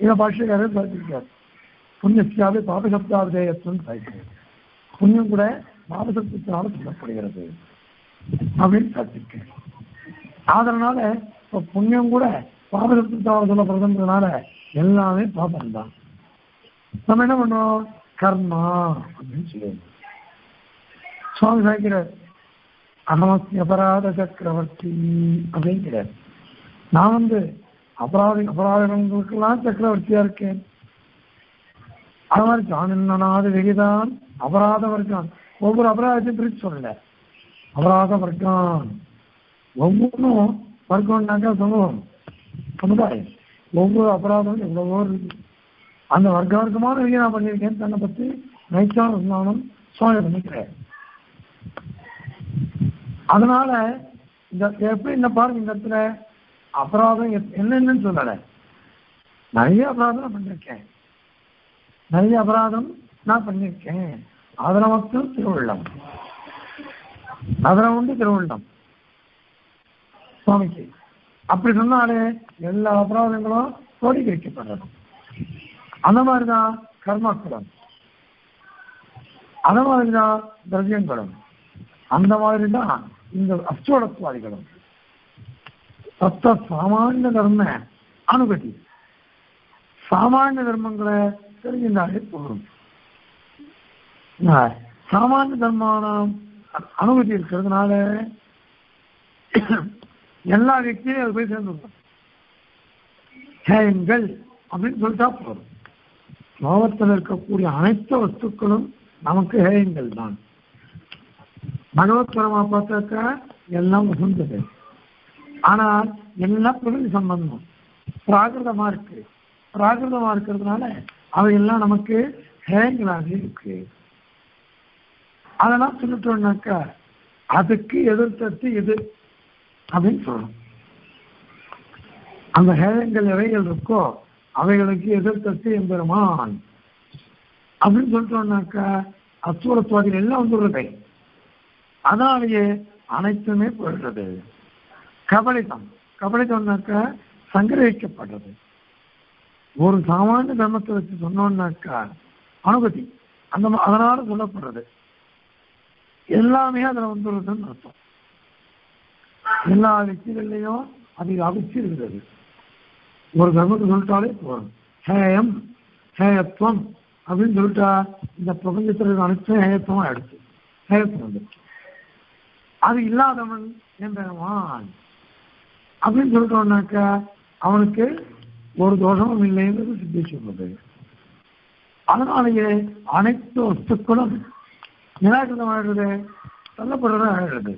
இதை பாஷ்யக்காரர் பார்த்திருக்கார் புண்ணியத்தியாவே பாபசப்தாவிதேயத்துவம் சாய்க்கிறது. புண்ணியம் கூட பாபசப்தத்தினால சொல்லப்படுகிறது அப்படின்னு பார்த்திருக்கேன் அதனால இப்போ புண்ணியம் கூட பாபசப்தத்தால் சொல்லப்படுறதுன்றதுனால எல்லாமே பாபம் தான் நம்ம என்ன பண்ணோம்? கர்மா அப்படின்னு சொல்லுவோம். சுவாமி சாய்க்கிறார் அகமஸ்தி அபராத சக்கரவர்த்தி. அப்படிங்கிறார் நான் வந்து அபராத அபராதங்களுக்கெல்லாம் சக்கரவர்த்தியா இருக்கேன். அது மாதிரி ஜானின்னாத விகிதான் அபராத வர்க்கம். ஒவ்வொரு அபராதத்தையும் பிரித்து சொல்லல. அபராத வர்க்கம். ஒவ்வொன்றும் வர்க்கம்னாக்கா சமூகம். சமுதாயம். ஒவ்வொரு அபராதம் எவ்வளவோ இருக்கு. அந்த வர்க்க வர்க்கமான விதியை நான் பண்ணியிருக்கேன். தன்னை பற்றி நைச்சான ஸ்நானம் சுவாமி பண்ணிக்கிறேன் அதனால இந்த எப்படி இந்த பாருங்க இந்த இடத்துல அபராதம் எத்- என்னென்னு சொல்லலை. நிறைய அபராதம் நான் பண்ணியிருக்கேன் நிறைய அபராதம் நான் பண்ணியிருக்கேன் அதுல மட்டும் திருவள்ளம். அதுல உண்டு திருவள்ளம். சுவாமிக்கு. அப்படி சொன்னாலே எல்லா அபராதங்களும் கோடிக்கு வைக்கப்படுறது அந்த மாதிரிதான் கர்மாக்குளம் அந்த மாதிரிதான் திரவியங்களும். அந்த மாதிரி தான் இந்த அச்சோடத்வாதிகளும் சத்த சாமானிய தர்ம அனுகட்டி சாமானிய தர்மங்களை தெரிஞ்சின்றாலே போதும். சாமானிய தர்மானம் அனுமதி இருக்கிறதுனால எல்லா வியக்தியும் அது போய் சேர்ந்துடும் ஹேங்கள் அப்படின்னு சொல்லிட்டா போதும். லோகத்தில் இருக்கக்கூடிய அனைத்து வஸ்துக்களும் நமக்கு ஹேயங்கள் தான் பகவத் பரமா பார்த்தாக்கா எல்லாம் உகந்தது. ஆனால் எல்லாம் பிரகிருதி சம்பந்தம்? பிராகிருதமா இருக்கு. பிராகிருதமா இருக்கிறதுனால அவையெல்லாம் நமக்கு ஹேங்களாக இருக்கு. அதெல்லாம் சொல்லிட்டோம்னாக்கா அதுக்கு எதிர்த்தத்து இது அப்படின்னு சொல்லணும். அந்த ஹேயங்கள் எவைகள் இருக்கோ அவைகளுக்கு எதிர்த்தத்து எம்பெருமான். அப்படின்னு சொல்லிட்டோம்னாக்கா அச்சுவரத்துவாதிகள் எல்லாம் வந்துடுறது. அதனாலேயே அனைத்துமே போயிடுறது கபலிதம். கபலிதம்னாக்கா சங்கிரகிக்கப்படுறது ஒரு சாமானிய தர்மத்தை வச்சு சொன்னோம்னாக்கா அனுபதி அந்த அதனால சொல்லப்படுறது. எல்லாமே அதுல வந்துடுறதுன்னு அர்த்தம். எல்லா வெற்றிகள்லையும் அது அவிச்சிருக்கிறது ஒரு தர்மத்தை சொல்லிட்டாலே போதும். ஹேயம் ஹேயத்துவம் அப்படின்னு சொல்லிட்டா இந்த பிரபஞ்சத்தில் அனைத்தும் ஹேயத்துவம் ஆயிடுச்சு. ஹேயத்துவம் வந்துடுச்சு அது இல்லாதவன் என்பவன் அப்படின்னு சொல்லிட்டோம்னாக்கா அவனுக்கு ஒரு தோஷமும் இல்லைன்றது சித்தி சொல்றது. அதனாலேயே அனைத்து வஸ்துக்களும் நிராகரிதமாகிறது தள்ளப்படுறது ஆகிறது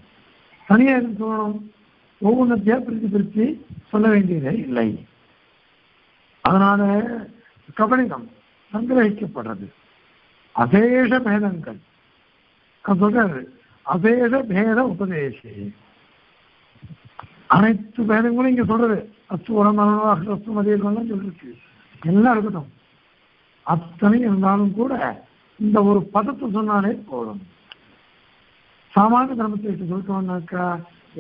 தனியாக இருந்து சொல்லணும். ஒவ்வொன்றத்தையா பிரித்து பிரித்து சொல்ல வேண்டியதே இல்லை. அதனால கபடிதம் சங்கிரகிக்கப்படுறது அசேஷ பேதங்கள். சொல்றாரு அபேத பேத உபதேசி. அனைத்து பேதங்களும் இங்க சொல்றது. அஸ்து உரமரணம் அஸ்து மதியெல்லாம் சொல்லிருக்கு. எல்லாம் இருக்கட்டும். அத்தனை இருந்தாலும் கூட இந்த ஒரு பதத்தை சொன்னாலே போதும். சாமானிய தர்மத்தை எடுத்து சொல்லிட்டோம்னாக்கா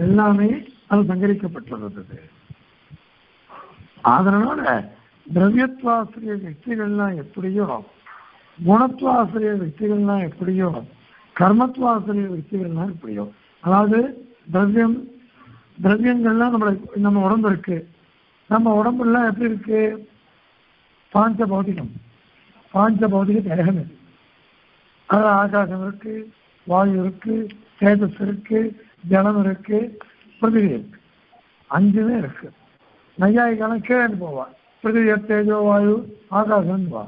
எல்லாமே அது சங்கரிக்கப்பட்டுள்ளது அதனால திரவியத்துவாசிரிய வக்திகள்லாம் எப்படியோ குணத்துவாசிரிய வக்திகள்லாம் எப்படியோ கர்மத்வாசனை விருத்திகள்னா எப்படியோ? அதாவது திரவியம் திரவியங்கள்லாம் நம்மளை நம்ம உடம்பு இருக்கு. நம்ம உடம்புலாம் எப்படி இருக்கு? பாஞ்ச பௌதிகம் பாஞ்ச பௌதிக தேகம் இருக்கு அது ஆகாசம் இருக்கு வாயு இருக்கு சேதஸ் இருக்கு ஜலம் இருக்கு பிருத்திவி இருக்கு. அஞ்சுமே இருக்கு. நையாயிக்காலம் கீழே போவா. பிருத்திவி தேஜோ வாயு ஆகாசம் போவா.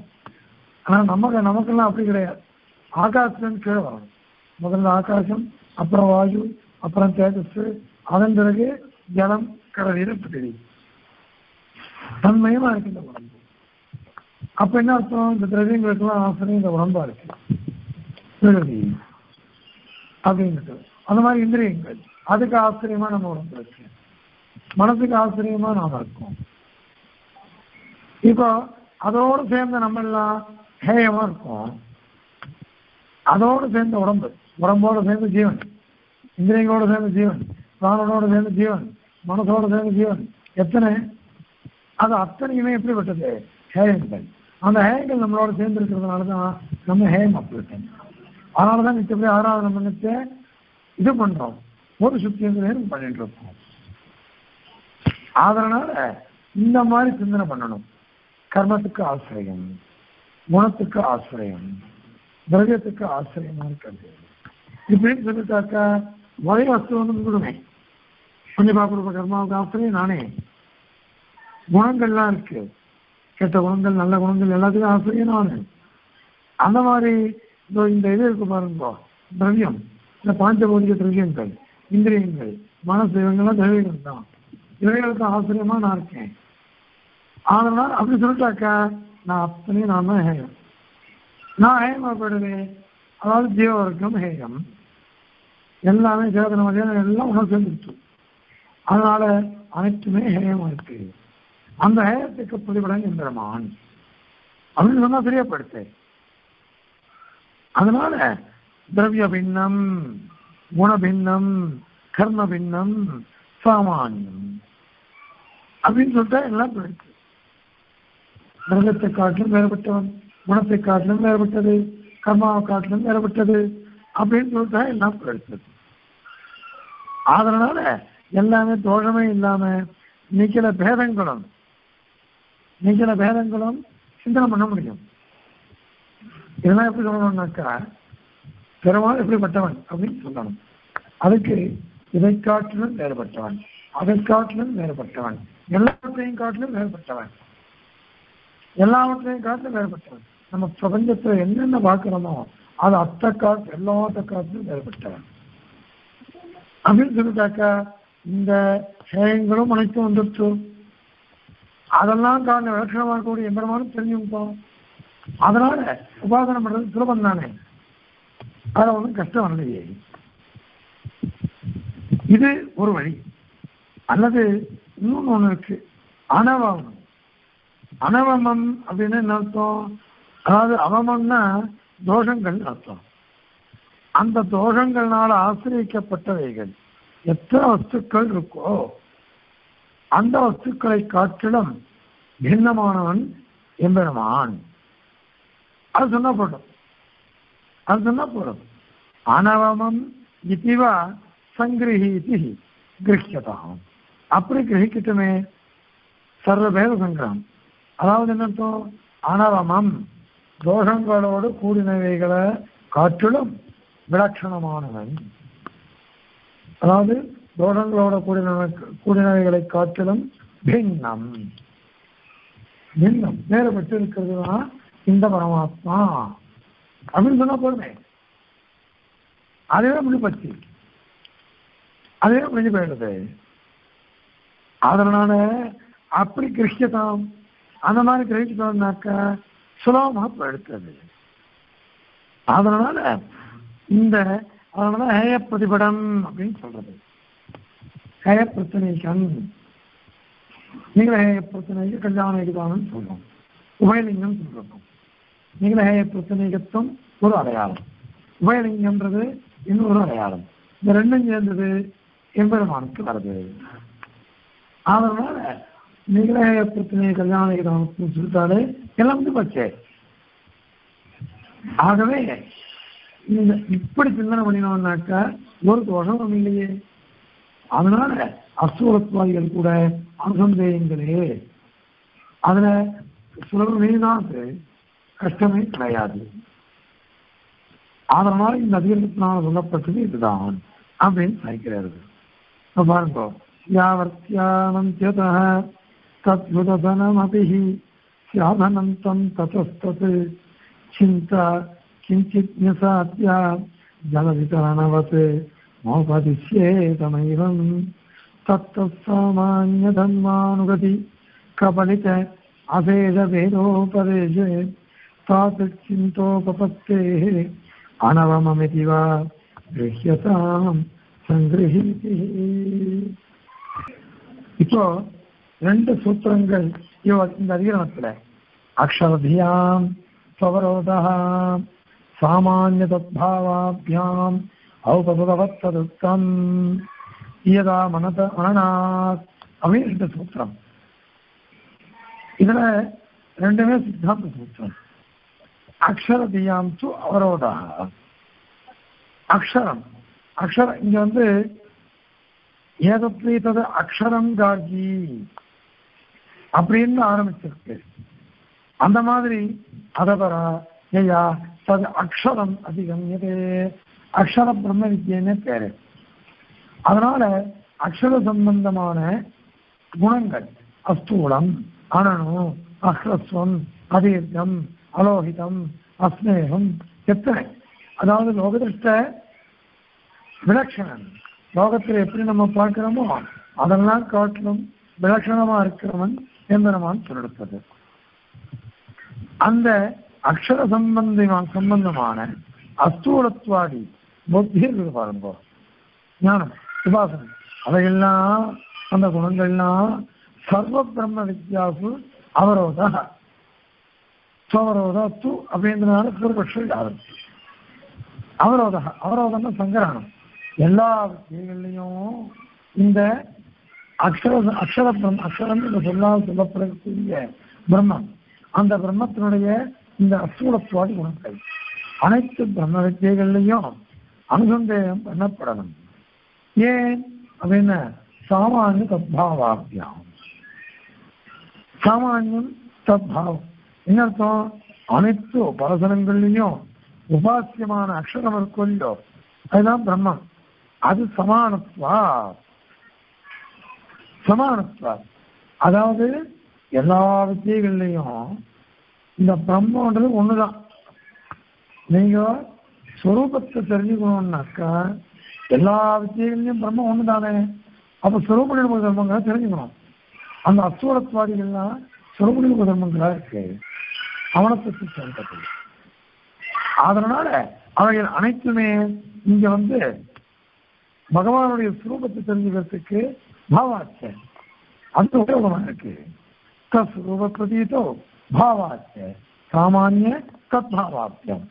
ஆனால் நமக்கு நமக்கெல்லாம் அப்படி கிடையாது. ஆகாசம் கீழே வரணும். முதல்ல ஆகாசம் அப்புறம் வாயு அப்புறம் தேஜஸ். அதன் பிறகு ஜலம் கடலீர பிருத்திவி தன்மயமா இருக்கு இந்த உடம்பு. அப்ப என்ன அர்த்தம்? இந்த திரவியங்களுக்கெல்லாம் ஆசிரியம் இந்த உடம்பா இருக்கு. பிறவி அந்த மாதிரி இந்திரியங்கள். அதுக்கு ஆச்சரியமா நம்ம உடம்பு இருக்கு. மனசுக்கு ஆச்சரியமா நாம இருக்கோம். இப்போ அதோடு சேர்ந்த நம்ம எல்லாம் ஹேயமா இருக்கோம். அதோடு சேர்ந்த உடம்பு உடம்போட சேர்ந்து ஜீவன் இந்திரியங்களோட சேர்ந்த ஜீவன் பிராணனோட சேர்ந்த ஜீவன் மனசோட சேர்ந்த ஜீவன். எத்தனை? அது அத்தனையுமே எப்படிப்பட்டது? ஹேயங்கள். அந்த ஹேயங்கள் நம்மளோட சேர்ந்து இருக்கிறதுனால தான் நம்ம ஹேயம் அப்படி அதனால தான் நிச்சயப்படி ஆராதனை பண்ணிட்டு இது பண்றோம். ஒரு சுத்தியம் பண்ணிட்டு இருக்கோம் அதனால இந்த மாதிரி சிந்தனை பண்ணணும். கர்மத்துக்கு ஆசிரியம் குணத்துக்கு ஆசிரியம் திரவியத்துக்கு ஆசிரியமா இருக்கிறது. இப்படின்னு சொல்லிட்டாக்கா ஒரே வஸ்து வந்து கொடுமை கொஞ்சம் கொடுப்ப கர்மாவுக்கு ஆசிரியம் நானே குணங்கள்லாம் இருக்கு கெட்ட குணங்கள் நல்ல குணங்கள் எல்லாத்துக்கும் ஆசிரியம் நானு அந்த மாதிரி இந்த இது இருக்கு பாருங்க திரவியம் இந்த பாஞ்சபௌதிக திரவியங்கள் இந்திரியங்கள் மனசு இவங்கெல்லாம் திரவியங்கள் தான் இவைகளுக்கு ஆசிரியமா நான் இருக்கேன் அதனால் அப்படி சொல்லிட்டாக்கா நான் அத்தனையும் நான் தான் ஹேயம் நான் ஹேயமா போயிடுவேன் அதாவது ஜீவவர்க்கம் ஹேயம் எல்லாமே சேதன மதியம் எல்லாம் உணவு சேர்ந்துருச்சு. அதனால அனைத்துமே ஹேயமா இருக்கு. அந்த ஹேயத்துக்கு பிரதிபலன் எந்திரமான் அப்படின்னு சொன்னா சரியா படுத்து அதனால திரவிய பின்னம் குணபின்னம் கர்ம பின்னம் சாமானியம். அப்படின்னு சொல்லிட்டா எல்லாம் போயிடுச்சு கிரகத்தை காட்டிலும் வேறுபட்டவன் குணத்தை காட்டிலும் வேறுபட்டது கர்மாவை காட்டிலும் வேறுபட்டது அப்படின்னு சொல்லிட்டா எல்லாம் போயிடுச்சு அதனால எல்லாமே தோழமே இல்லாம நிக்கிற பேதங்களும் நிக்கிற பேதங்களும் சிந்தனை பண்ண முடியும். இதெல்லாம் எப்படி சொல்லணும்னாக்கா பெருமாள் எப்படிப்பட்டவன் அப்படின்னு சொல்லணும். அதுக்கு இதை காட்டிலும் வேறுபட்டவன் அதை காட்டிலும் வேறுபட்டவன். எல்லாவற்றையும் காட்டிலும் வேறுபட்டவன். எல்லாவற்றையும் காட்டிலும் வேறுபட்டவன். நம்ம பிரபஞ்சத்துல என்னென்ன பார்க்கிறோமோ அது அத்தை காட்டு எல்லாத்த காட்டிலும் வேறுபட்டவன் அப்படின்னு சொல்லிட்டாக்கா இந்த சேயங்களும் அனைத்தும் வந்துருச்சு. அதெல்லாம் காரண விளக்கணமா இருக்கக்கூடிய எம்பெருமானும் தெரிஞ்சுப்போம் அதனால உபாசனம் பண்றது சுலபம் தானே. அதுல ஒன்றும் கஷ்டம் வரலையே. இது ஒரு வழி. அல்லது இன்னொன்று ஒன்று இருக்கு. அனவம் அனவமம் அப்படின்னு என்ன அர்த்தம்? அதாவது அவமம்னா தோஷங்கள் அர்த்தம். அந்த தோஷங்கள்னால ஆசிரியக்கப்பட்டவைகள். எத்தனை வஸ்துக்கள் இருக்கோ அந்த வஸ்துக்களை காட்டிலும் பின்னமானவன் எம்பெருமான். அது சொன்னா போடும் அது சொன்னா போடும் அனவமம் இதுவா சங்கிரகீதி கிரகியதாம் அப்படி கிரகிக்கட்டுமே சர்வபேத சங்கிரகம் அதாவது என்னத்தோ? அனவமம். தோஷங்களோடு கூடினவைகளை காற்றிலும் விலட்சணமானவன். அதாவது தோஷங்களோட கூடின கூடினவைகளை காட்டிலும் பின்னம். பின்னம். வேறுபட்டு இருக்கிறதுனா இந்த பரமாத்மா. அப்படின்னு சொன்னா போடுமே அதுவே முடிப்பச்சு அதுவே முடிஞ்சு போயிடுது. அதனால அப்படி கிரகிக்கத்தான் அந்த மாதிரி கிரகிச்சிட்டோம்னாக்கா சுலபமாக எடுத்தது அதனால இந்த அதனால ஹேய பிரதிபடம் அப்படின்னு சொல்றது. ஹேய பிரச்சனைக்கன் நீங்கள ஹேய பிரச்சனைக்கு கல்யாண இதுதானு சொல்றோம். உபயலிங்கம் சொல்றோம். நீங்கள ஹேய பிரச்சனைகத்தும் ஒரு அடையாளம். உபயலிங்கம்ன்றது இன்னொரு அடையாளம். இந்த ரெண்டும் சேர்ந்தது எம்பெருமானுக்கு வருது அதனால நிகழ பிரச்சனை கல்யாண சொல்லிட்டாலே எல்லாம் வந்து ஆகவே இந்த இப்படி சிந்தனை பண்ணினோம்னாக்கா ஒரு தோஷமும் இல்லையே. அதனால அசூரத்வாதிகள் கூட அனுசந்தேகங்களே. அதுல சுலபமே தான் கஷ்டமே கிடையாது. அதனால இந்த அதிகரிப்பினால் சொல்லப்பட்டது இதுதான் அப்படின்னு நினைக்கிறார்கள் இப்ப பாருங்க யாவர்த்தியானந்தியத தத்யுதனமபி சியாதனந்தம் ததஸ்தத் சிந்தா கிஞ்சித் நிசாத்யா ஜலவிதரணவத் மோபதிஷ்யேதமைவம் தத்தசாமான்யதன்மானுகதி கபலித அபேத வேதோபதேசே தாத்திந்தோபபத்தேः அனவமமிதி வா கிரஹ்யதாம் சங்கிரஹீதி இப்போ ரெண்டு சூத்திரங்கள் இவ இந்த அதிகரணத்துல அக்ஷரதியாம் ஸ்வரோதா சாமானிய தத்பாவாபியாம் ஔபபகவத்ததுக்தம் யதா மனத மனநாத் அப்படின்னு ரெண்டு சூத்திரம் இதுல ரெண்டுமே சித்தாந்த சூத்திரம் அக்ஷரதியாம் து அவரோதா அக்ஷரம் அக்ஷரம் இங்க வந்து ஏதத்வீதது அக்ஷரம் கார்கி அப்படின்னு ஆரம்பிச்சிருக்கு. அந்த மாதிரி அதபரா ஏயா தது அக்ஷரம் அதிகம் எது? அக்ஷர பிரம்ம வித்தியன்னு பேரு. அதனால அக்ஷர சம்பந்தமான குணங்கள் அஸ்தூலம் அனனு அஹ்ரஸ்வம் அதீர்க்கம் அலோகிதம் அஸ்னேகம் எத்தனை? அதாவது லோகதிருஷ்ட விலட்சணன் லோகத்தில் எப்படி நம்ம பார்க்கிறோமோ அதெல்லாம் காட்டிலும் விலட்சணமா இருக்கிறவன் எம்பெருமான் திருடுத்தது அந்த அக்ஷர சம்பந்தமான சம்பந்தமான அஸ்தூலத்வாடி புத்தி இருக்குது பாருங்க. ஞானம் உபாசனம் அவையெல்லாம் அந்த குணங்கள்லாம் சர்வ பிரம்ம வித்யாசு அவரோதா. சுவரோதா து அப்படின்றதுனால பூர்வபக்ஷம் யாரும். அவரோதா. அவரோதம்னா சங்கரானம். எல்லா விஷயங்கள்லையும் இந்த அக்ஷர அக்ஷர பிரம் அக்ஷரம் என்று சொல்லால் சொல்லப்படக்கூடிய பிரம்மம். அந்த பிரம்மத்தினுடைய இந்த அசூலத்துவாதி குணங்கள். அனைத்து பிரம்ம வித்தியகள்லையும் அனுசந்தேகம் பண்ணப்படணும். ஏன்? அப்படின்னு சாமானிய தத்பாவாபியம். சாமானியம் தத்பாவம். என்ன அர்த்தம்? அனைத்து உபாசனங்கள்லையும் உபாசியமான அக்ஷரம் இருக்கோ இல்லையோ அதுதான் பிரம்மம். அது சமானத்வா சமானத்துவார் அதாவது எல்லா விஷயங்கள்லையும் இந்த பிரம்மன்றது ஒண்ணுதான். நீங்க ஸ்வரூபத்தை தெரிஞ்சுக்கணும்னாக்கா எல்லா வித்தியகள்லையும் பிரம்மம் ஒண்ணுதானே? அப்ப சுரூப நிருப தர்மங்களை தெரிஞ்சுக்கணும். அந்த அசுவரத்வாதிகள்லாம் சுரூப நிருப தர்மங்களா இருக்கு. அவனத்தை சேர்ந்தது அதனால அவைகள் அனைத்துமே இங்க வந்து பகவானுடைய சுரூபத்தை தெரிஞ்சுக்கிறதுக்கு பாவாச்ச அந்த உபயோகமா இருக்கு தஸ்வரூப பிரதீதோ பாவாச்ச சாமானிய தத்பாவாப்தியம்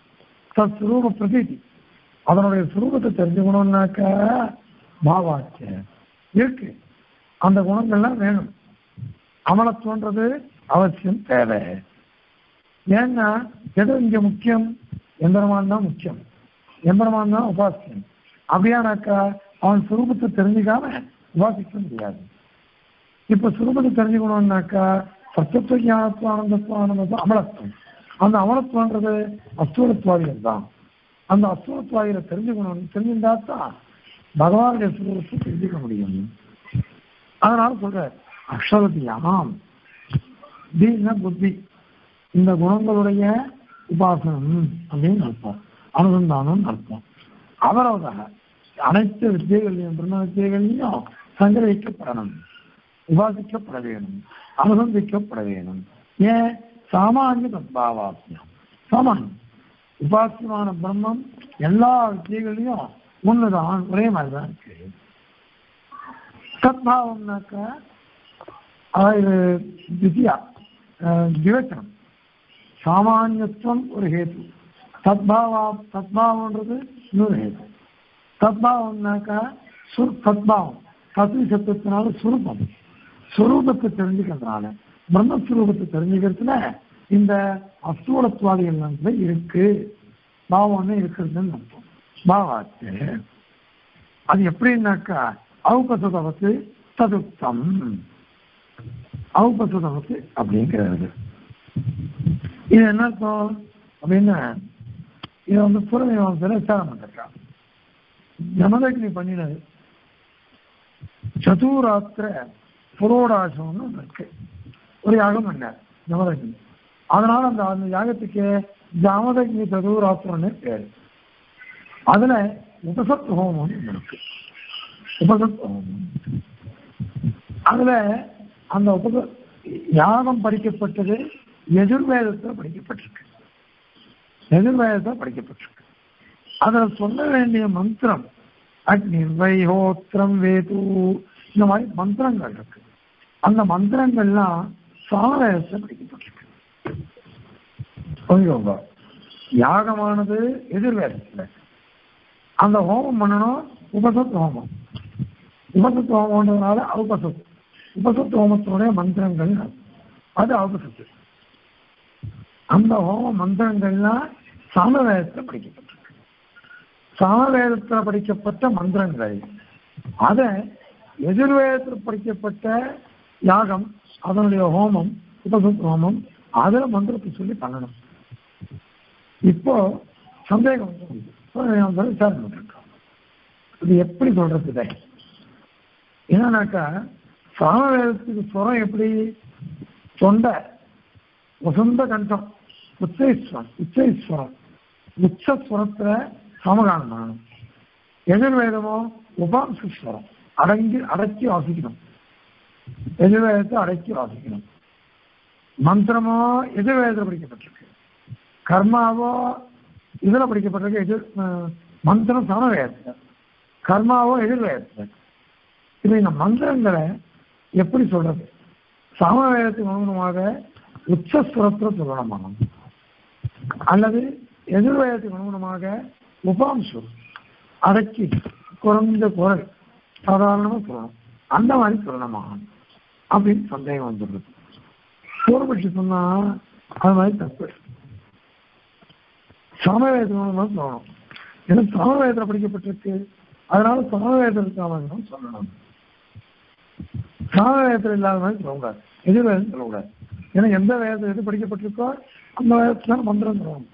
தஸ்வரூப பிரதீதி அதனுடைய சுரூபத்தை தெரிஞ்சுக்கணும்னாக்க பாவாச்ச இருக்கு. அந்த குணங்கள்லாம் வேணும். அமலத்துவன்றது அவசியம் தேவை. ஏன்னா எது இங்க முக்கியம்? எந்திரமான் தான் முக்கியம். எந்திரமான் தான் உபாசியம் அப்படியானாக்கா அவன் சுரூபத்தை தெரிஞ்சுக்காம உபாசிக்க முடியாது இப்போ சுருபதி தெரிஞ்சுக்கணும்னாக்கா சத்தத்துவ ஞானத்துவ ஆனந்தத்துவ ஆனந்தத்துவம் அமலத்துவம். அந்த அமலத்துவன்றது அஸ்தூலத்துவாதிகள் தான் அந்த அஸ்தூலத்துவாதிகளை தெரிஞ்சுக்கணும் தெரிஞ்சிருந்தா தான் பகவானுடைய சுரூபத்தை தெரிஞ்சுக்க முடியும். அதனால சொல்ற அக்ஷரதியாம் தீன புத்தி. இந்த குணங்களுடைய உபாசனம் அப்படின்னு அர்த்தம். அனுசந்தானம் அர்த்தம். அவரோதாக அனைத்து வித்தியகளையும் பிரம்ம வித்தியகளையும் சங்கிரகிக்கப்படணும் உபாசிக்கப்பட வேணும் அனுபவிக்கப்பட வேணும் ஏன் சாமானிய தத்பாவாசியம் சாமானியம். உபாசியமான பிரம்மம் எல்லா விஷயங்களையும் ஒண்ணுதான் ஒரே மாதிரிதான் இருக்கு. தத்பாவம்னாக்க அதாவது திவ்யா விவேச்சனம். சாமானியத்துவம் ஒரு ஹேத்து. தத்பாவா தத்பாவம்ன்றது இன்னொரு ஹேத்து. தத்பாவம்னாக்கா சுர் தத்பாவம். தத்வி சத்தத்தினால சுரூபம். சுரூபத்தை தெரிஞ்சுக்கிறதுனால பிரம்மஸ்வரூபத்தை தெரிஞ்சுக்கிறதுல இந்த அஸ்தூலத்துவாதிகள் வந்து இருக்கு பாவம்னு இருக்கிறதுன்னு அர்த்தம். பாவாத்து அது எப்படின்னாக்கா அவுபசதவத்து ததுப்தம் அவுபசதவத்து அப்படிங்கிறது. இது என்ன அர்த்தம்? அப்படின்னா இது வந்து புறநிவாசத்தில் விசாரம் பண்ணிருக்கான் ஜமதக்னி பண்ணினது. சதுராத்திர புரோடாசம்னு இருக்கு. ஒரு யாகம் பண்ணார் ஜமதக்னி அதனால அந்த அந்த யாகத்துக்கு ஜமதக்னி சதுராத்திரம்னு பேரு. அதுல உபசத் ஹோமம் ஒன்று இருக்கு. உபசத் ஹோமம். அதுல அந்த உபச யாகம் படிக்கப்பட்டது எதிர்வேதத்தில் படிக்கப்பட்டிருக்கு. எதிர்வேதத்தில் படிக்கப்பட்டிருக்கு. அதில் சொல்ல வேண்டிய மந்திரம் அக்னிர்வைஹோத்திரம் வேது இந்த மாதிரி மந்திரங்கள் இருக்கு. அந்த மந்திரங்கள்லாம் சாமவேதத்தில் படிக்கப்பட்டிருக்கு புரியுங்க யாகமானது எதிர்வேதத்தில். அந்த ஹோமம் பண்ணணும் உபசத் ஹோமம். உபசத் ஹோமம்ன்றதுனால அவுபசத். உபசத் ஹோமத்தினுடைய மந்திரங்கள் அது அவுபசத்து. அந்த ஹோம மந்திரங்கள்லாம் சாமவேதத்தில் படிக்கப்பட்டிருக்கு. சாமவேதத்தில் படிக்கப்பட்ட மந்திரங்கள். அதை எதிர்வேதத்தில் படிக்கப்பட்ட யாகம் அதனுடைய ஹோமம் உபசத் ஹோமம் அதில் மந்திரத்தை சொல்லி பண்ணணும். இப்போ சந்தேகம் வந்து விசாரணை பண்ணிருக்கோம் இது எப்படி சொல்றது இதை? என்னன்னாக்கா சாமவேதத்துக்கு சுரம் எப்படி? தொண்டை வசந்த கண்டம் உச்சைஸ்வரம் உச்சைஸ்வரம் உச்சஸ்வரத்துல சமகானம் பண்ணணும் எதிர்வேதமோ உபாம்சஸ்வரம் அடங்கி அடக்கி வாசிக்கணும். எதிர்வேதத்தை அடக்கி வாசிக்கணும். மந்திரமோ எதிர்வேதத்தில் படிக்கப்பட்டிருக்கு. கர்மாவோ இதில் படிக்கப்பட்டிருக்கு. எதிர் மந்திரம் சமவேதத்தில். கர்மாவோ எதிர்வேதத்தில் இப்போ இந்த மந்திரங்களை எப்படி சொல்றது? சாமவேதத்துக்கு அனுகுணமாக உச்சஸ்வரத்தில் சொல்லணுமா அல்லது எதிர்வேதத்துக்கு அனுகுணமாக உபாம்சம் அடக்கி குறைந்த குரல் சாதாரணமாக சொல்லணும் அந்த மாதிரி சொல்லணுமா? அப்படின்னு சந்தேகம் வந்துடுது. பூர்வபட்சி சொன்னா அது மாதிரி தப்பு. சமவேதத்துக்கு சொல்லணும். ஏன்னா சமவேதத்தில் படிக்கப்பட்டிருக்கு. அதனால சமவேதம் இருக்காமல் சொல்லணும். சமவேதம் இல்லாத மாதிரி சொல்லக்கூடாது. எதிர்வேதம் சொல்லக்கூடாது. ஏன்னா எந்த வேதம் எது படிக்கப்பட்டிருக்கோ அந்த வேதத்துல மந்திரம் சொல்லணும்.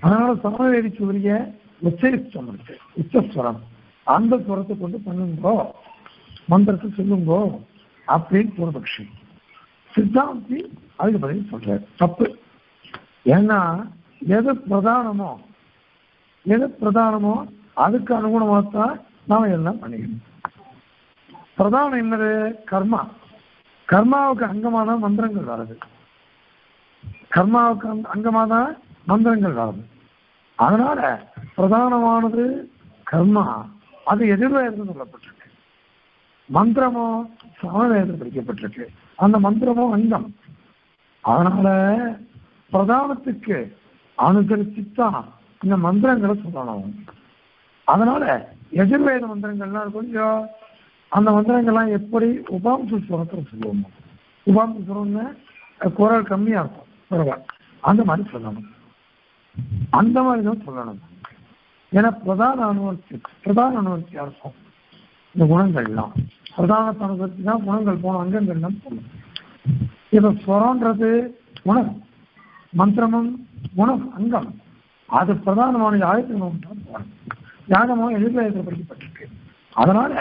அதனால சமவேதி சூரிய உச்சரிச்சம் இருக்கு உச்சஸ்வரம். அந்த ஸ்வரத்தை கொண்டு பண்ணுங்கோ. மந்திரத்தை சொல்லுங்கோ. அப்படின்னு பூர்வபக்ஷி. சித்தாந்தி அதுக்கு பதில் சொல்றாரு. தப்பு. ஏன்னா எது பிரதானமோ எது பிரதானமோ அதுக்கு அனுகுணமாக தான் நாம எல்லாம் பண்ணிக்கணும். பிரதானம் என்னது? கர்மா. கர்மாவுக்கு அங்கமாக தான் மந்திரங்கள் வருது கர்மாவுக்கு அங்கமாக தான் மந்திரங்கள் வருது அதனால பிரதானமானது கர்மா. அது எதிர்வேதம் சொல்லப்பட்டிருக்கு. மந்திரமோ சமவேதம் படிக்கப்பட்டிருக்கு. அந்த மந்திரமோ அங்கம். அதனால பிரதானத்துக்கு அனுசரிச்சுத்தான் இந்த மந்திரங்களை சொல்லணும். அதனால எதிர்வேத மந்திரங்கள்லாம் கொஞ்சம் அந்த மந்திரங்கள்லாம் எப்படி உபாம்ச சுரத்தில் சொல்லுவோம். உபாம்ச சுரம்னு குரல் கம்மியா இருக்கும். பரவாயில்ல. அந்த மாதிரி சொல்லணும். அந்த மாதிரி தான் சொல்லணும். ஏன்னா பிரதான அனுவர்த்தி பிரதான அனுவர்த்தியா இருக்கும்? இந்த குணங்கள்லாம். பிரதான அனுசரித்து தான் குணங்கள் போன அங்கங்கள்லாம் போகணும் இப்ப ஸ்வரம்ன்றது குணம். மந்திரமும் குணம் அங்கம். அது பிரதானமான ஆயுதம் தான் போகணும் யாகமும் எதிர்வேதத்தில் படிக்கப்பட்டிருக்கு. அதனால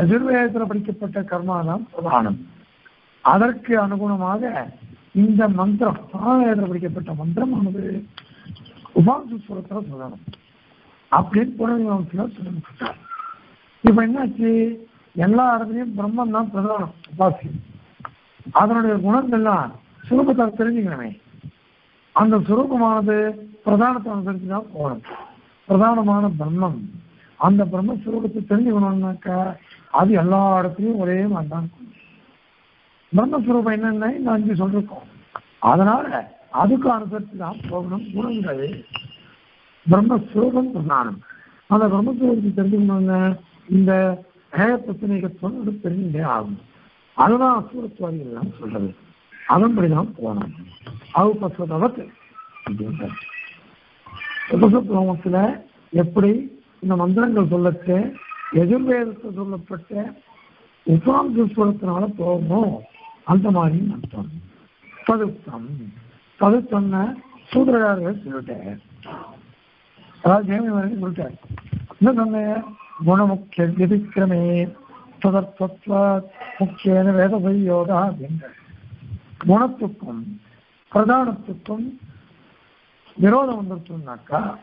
எதிர்வேதத்தில் படிக்கப்பட்ட கர்மா தான் பிரதானம். அதற்கு அனுகுணமாக இந்த மந்திரம் சாமவேதத்தில் படிக்கப்பட்ட மந்திரமானது உபாச சுரத்தில் பிரதானம். அப்படின்னு புனர்வம்சில் சொல்லப்பட்டார் இப்ப என்னாச்சு? எல்லா இடத்துலையும் பிரம்மன் தான் பிரதானம் உபாசி அதனுடைய குணங்கள்லாம் சுரூபத்தை தெரிஞ்சுக்கணுமே அந்த சுரூபமானது பிரதானத்தை அனுசரித்து தான் போகணும். பிரதானமான பிரம்மம். அந்த பிரம்ம சுரூபத்தை தெரிஞ்சுக்கணும்னாக்கா அது எல்லா இடத்துலையும் ஒரே மாதிரி தான் பிரம்மஸ்வரூபம் என்னென்ன? இந்த அஞ்சு சொல்லிருக்கோம். அதனால அதுக்கு அனுசரித்து தான் போகணும். குணங்கள். பிரம்மஸ்வரூபம் பிரதானம் அந்த பிரம்மஸ்வரூபத்தை தெரிஞ்சுக்கணுங்க இந்த ஹேய பிரச்சனைகள் சொன்னது தெரிஞ்சே ஆகும் அதுதான் அசுரத்துவாதிகள் எல்லாம் சொல்றது. அதன்படிதான் போனோம் அவுபஸ்வதவத் அப்படின்ற உபசப்தோமத்துல எப்படி இந்த மந்திரங்கள் சொல்லட்டு எதிர்வேதத்தை சொல்லப்பட்ட உபாந்தஸ்வரத்தினால போகணும் அந்த மாதிரி அர்த்தம் பதுத்தம் பதுத்தம்னா சூதரகாரர்கள் சொல்லிட்டார் அதாவது ஜெயமணி வரைக்கும் சொல்லிட்டார். என்ன சொன்னேன் குணமுக்கிய விதிக்கிரமே ததர்த்தத்வ முக்கியன வேத யோகா அப்படின்ற குணத்துக்கும் பிரதானத்துக்கும் விரோதம் வந்துருச்சுனாக்கா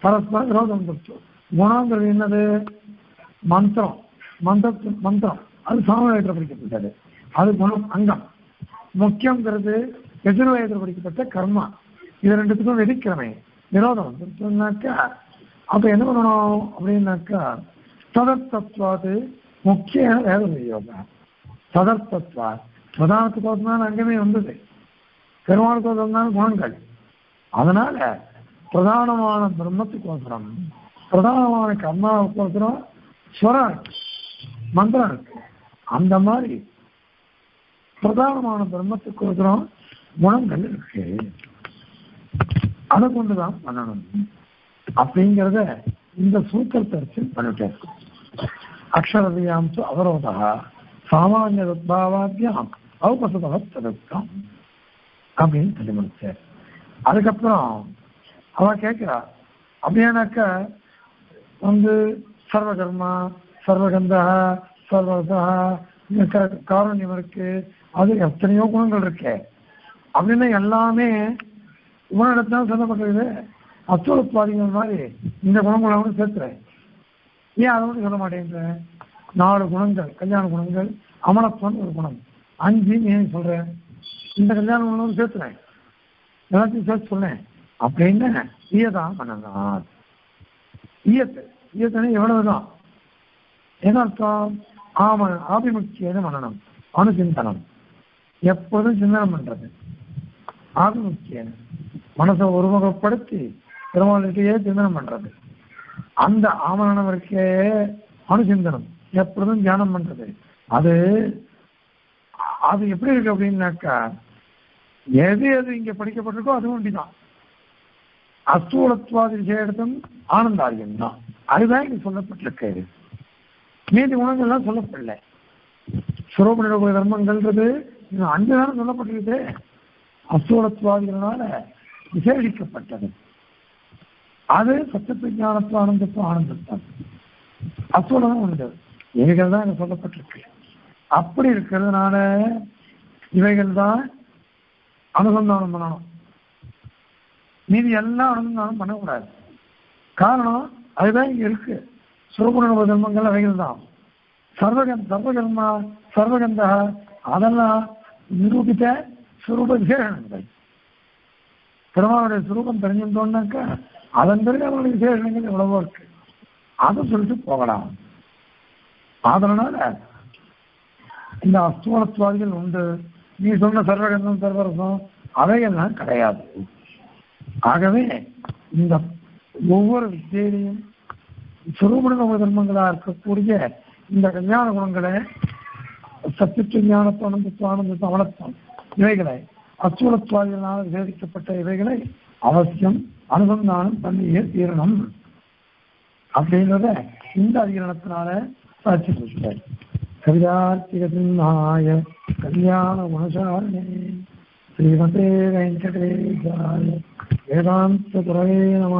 பரஸ்பர விரோதம் வந்துருச்சு. குணங்கிறது என்னது? மந்திரம். மந்திரத்து மந்திரம். அது சாமவேதத்தில் படிக்கப்பட்டது. அது குணம் அங்கம். முக்கியங்கிறது எதிர்வயதில் படிக்கப்பட்ட கர்மா. இது ரெண்டுத்துக்கும் வெடிக்கிறமே விரோதம் வந்துருச்சுனாக்கா அப்ப என்ன பண்ணணும் அப்படின்னாக்கா ததர்த்தத்வாது முக்கிய வேத யோகா ததர்த்தத்வா பிரதானத்துக்கு அங்கமே வந்தது. பெருமாளுக்கு தான் குணங்கள். அதனால பிரதானமான பிரம்மத்துக்கோசரம் பிரதானமான கர்மாவுக்கோசரம் ஸ்வரம் இருக்கு மந்திரம் இருக்கு. அந்த மாதிரி பிரதானமான பிரம்மத்துக்கோசரம் குணங்கள் இருக்கு. அதை கொண்டுதான் பண்ணணும். அப்படிங்கிறத இந்த சூத்திரத்தை வச்சு பண்ணிட்டேன் அக்ஷரவியாம் அவரோதா சாமானிய உத்பாவாத்தியம் அவபசதவ தடுக்கம் அப்படின்னு சொல்லி முடிச்சார். அதுக்கப்புறம் அவ கேட்கிறா அப்படியானாக்க வந்து சர்வகர்மா சர்வகந்தா சர்வதா காரண்யம் இருக்கு அது எத்தனையோ குணங்கள் இருக்கு. அப்படின்னு எல்லாமே உணரிடத்தான் சொல்லப்பட்டது. அச்சுவலத்வாதிகள் மாதிரி இந்த குணங்களை சேர்த்துறேன். ஏன் அதை மட்டும் சொல்ல மாட்டேங்கிறேன் நாலு குணங்கள் கல்யாண குணங்கள் அமலத்துவம் ஒரு குணம். அஞ்சு ஏன் சொல்றேன்? இந்த கல்யாண குணம் சேர்த்துறேன். எல்லாத்தையும் சேர்த்து சொன்னேன். அப்படின்னு ஈயதான் பண்ணலாம் ஈயத்து ஈயத்தனை எவ்வளவுதான்? என்ன அர்த்தம் ஆம ஆபிமுக்கியன மனநம். அணுசிந்தனம் எப்போதும் சிந்தனம் பண்றது. ஆபிமுக்கியன மனசை ஒருமுகப்படுத்தி பெருமாளுக்கையே சிந்தனம் பண்றது. அந்த ஆமணம் இருக்கே அணுசிந்தனம் எப்பொழுதும் தியானம் பண்றது. அது அது எப்படி இருக்கு அப்படின்னாக்கா எது எது இங்க படிக்கப்பட்டிருக்கோ அது ஒண்டிதான் அஸ்தூலத்வாதி விஷயத்தும் ஆனந்தாரியம் தான். அதுதான் இங்க சொல்லப்பட்டிருக்கு. மீதி குணங்கள்லாம் சொல்லப்படல. சுரோபனிட தர்மங்கள்ன்றது அஞ்சு நேரம் சொல்லப்பட்டிருக்கு அஸ்தூலத்வாதிகளால விசேஷிக்கப்பட்டது. அது சத்திய ஞானத்துவ ஆனந்தத்துவ ஆனந்தத்தான் உண்டு. இவைகள் தான் இங்க சொல்லப்பட்டிருக்கு. அப்படி இருக்கிறதுனால இவைகள் தான் அனுசந்தானம் பண்ணணும். மீதி எல்லாம் அனுசந்தானம் பண்ணக்கூடாது. காரணம் அதுதான் இங்க இருக்கு. சுரகுண தர்மங்கள் அவைகள் தான் சர்வகன் சர்வகர்மா சர்வகந்தா அதெல்லாம் நிரூபித்த சுரூப விசேஷங்கள். பெருமாளுடைய சுரூபம் தெரிஞ்சிருந்தோம்னாக்கா அதன் பிறகு அவருடைய விசேஷங்கள் எவ்வளவோ இருக்கு. அதை சொல்லிட்டு போகலாம். அதனால இந்த அஸ்தூலத்துவாதிகள் உண்டு. நீ சொன்ன சர்வகந்தம் சர்வரசம் அவைகள்லாம் கிடையாது. ஆகவே இந்த ஒவ்வொரு வித்தியிலையும் சுரூபண தர்மங்களா இருக்கக்கூடிய இந்த கல்யாண குணங்களை சத்திய ஞானத்துவம் ஆனந்தத்துவம் அவலத்துவம் இவைகளை அச்சூலத்வாதிகளால் சேதிக்கப்பட்ட இவைகளை அவசியம் அனுசந்தானம் பண்ணியே தீரணும். அப்படின்றத இந்த அதிகரணத்தினால சாட்சி சொல்லிட்டார். கவிதார்த்திகசிம்ஹாய கல்யாண குணசாரணே ஸ்ரீமதே வெங்கடேஷாய வேதாந்த துறவே நம.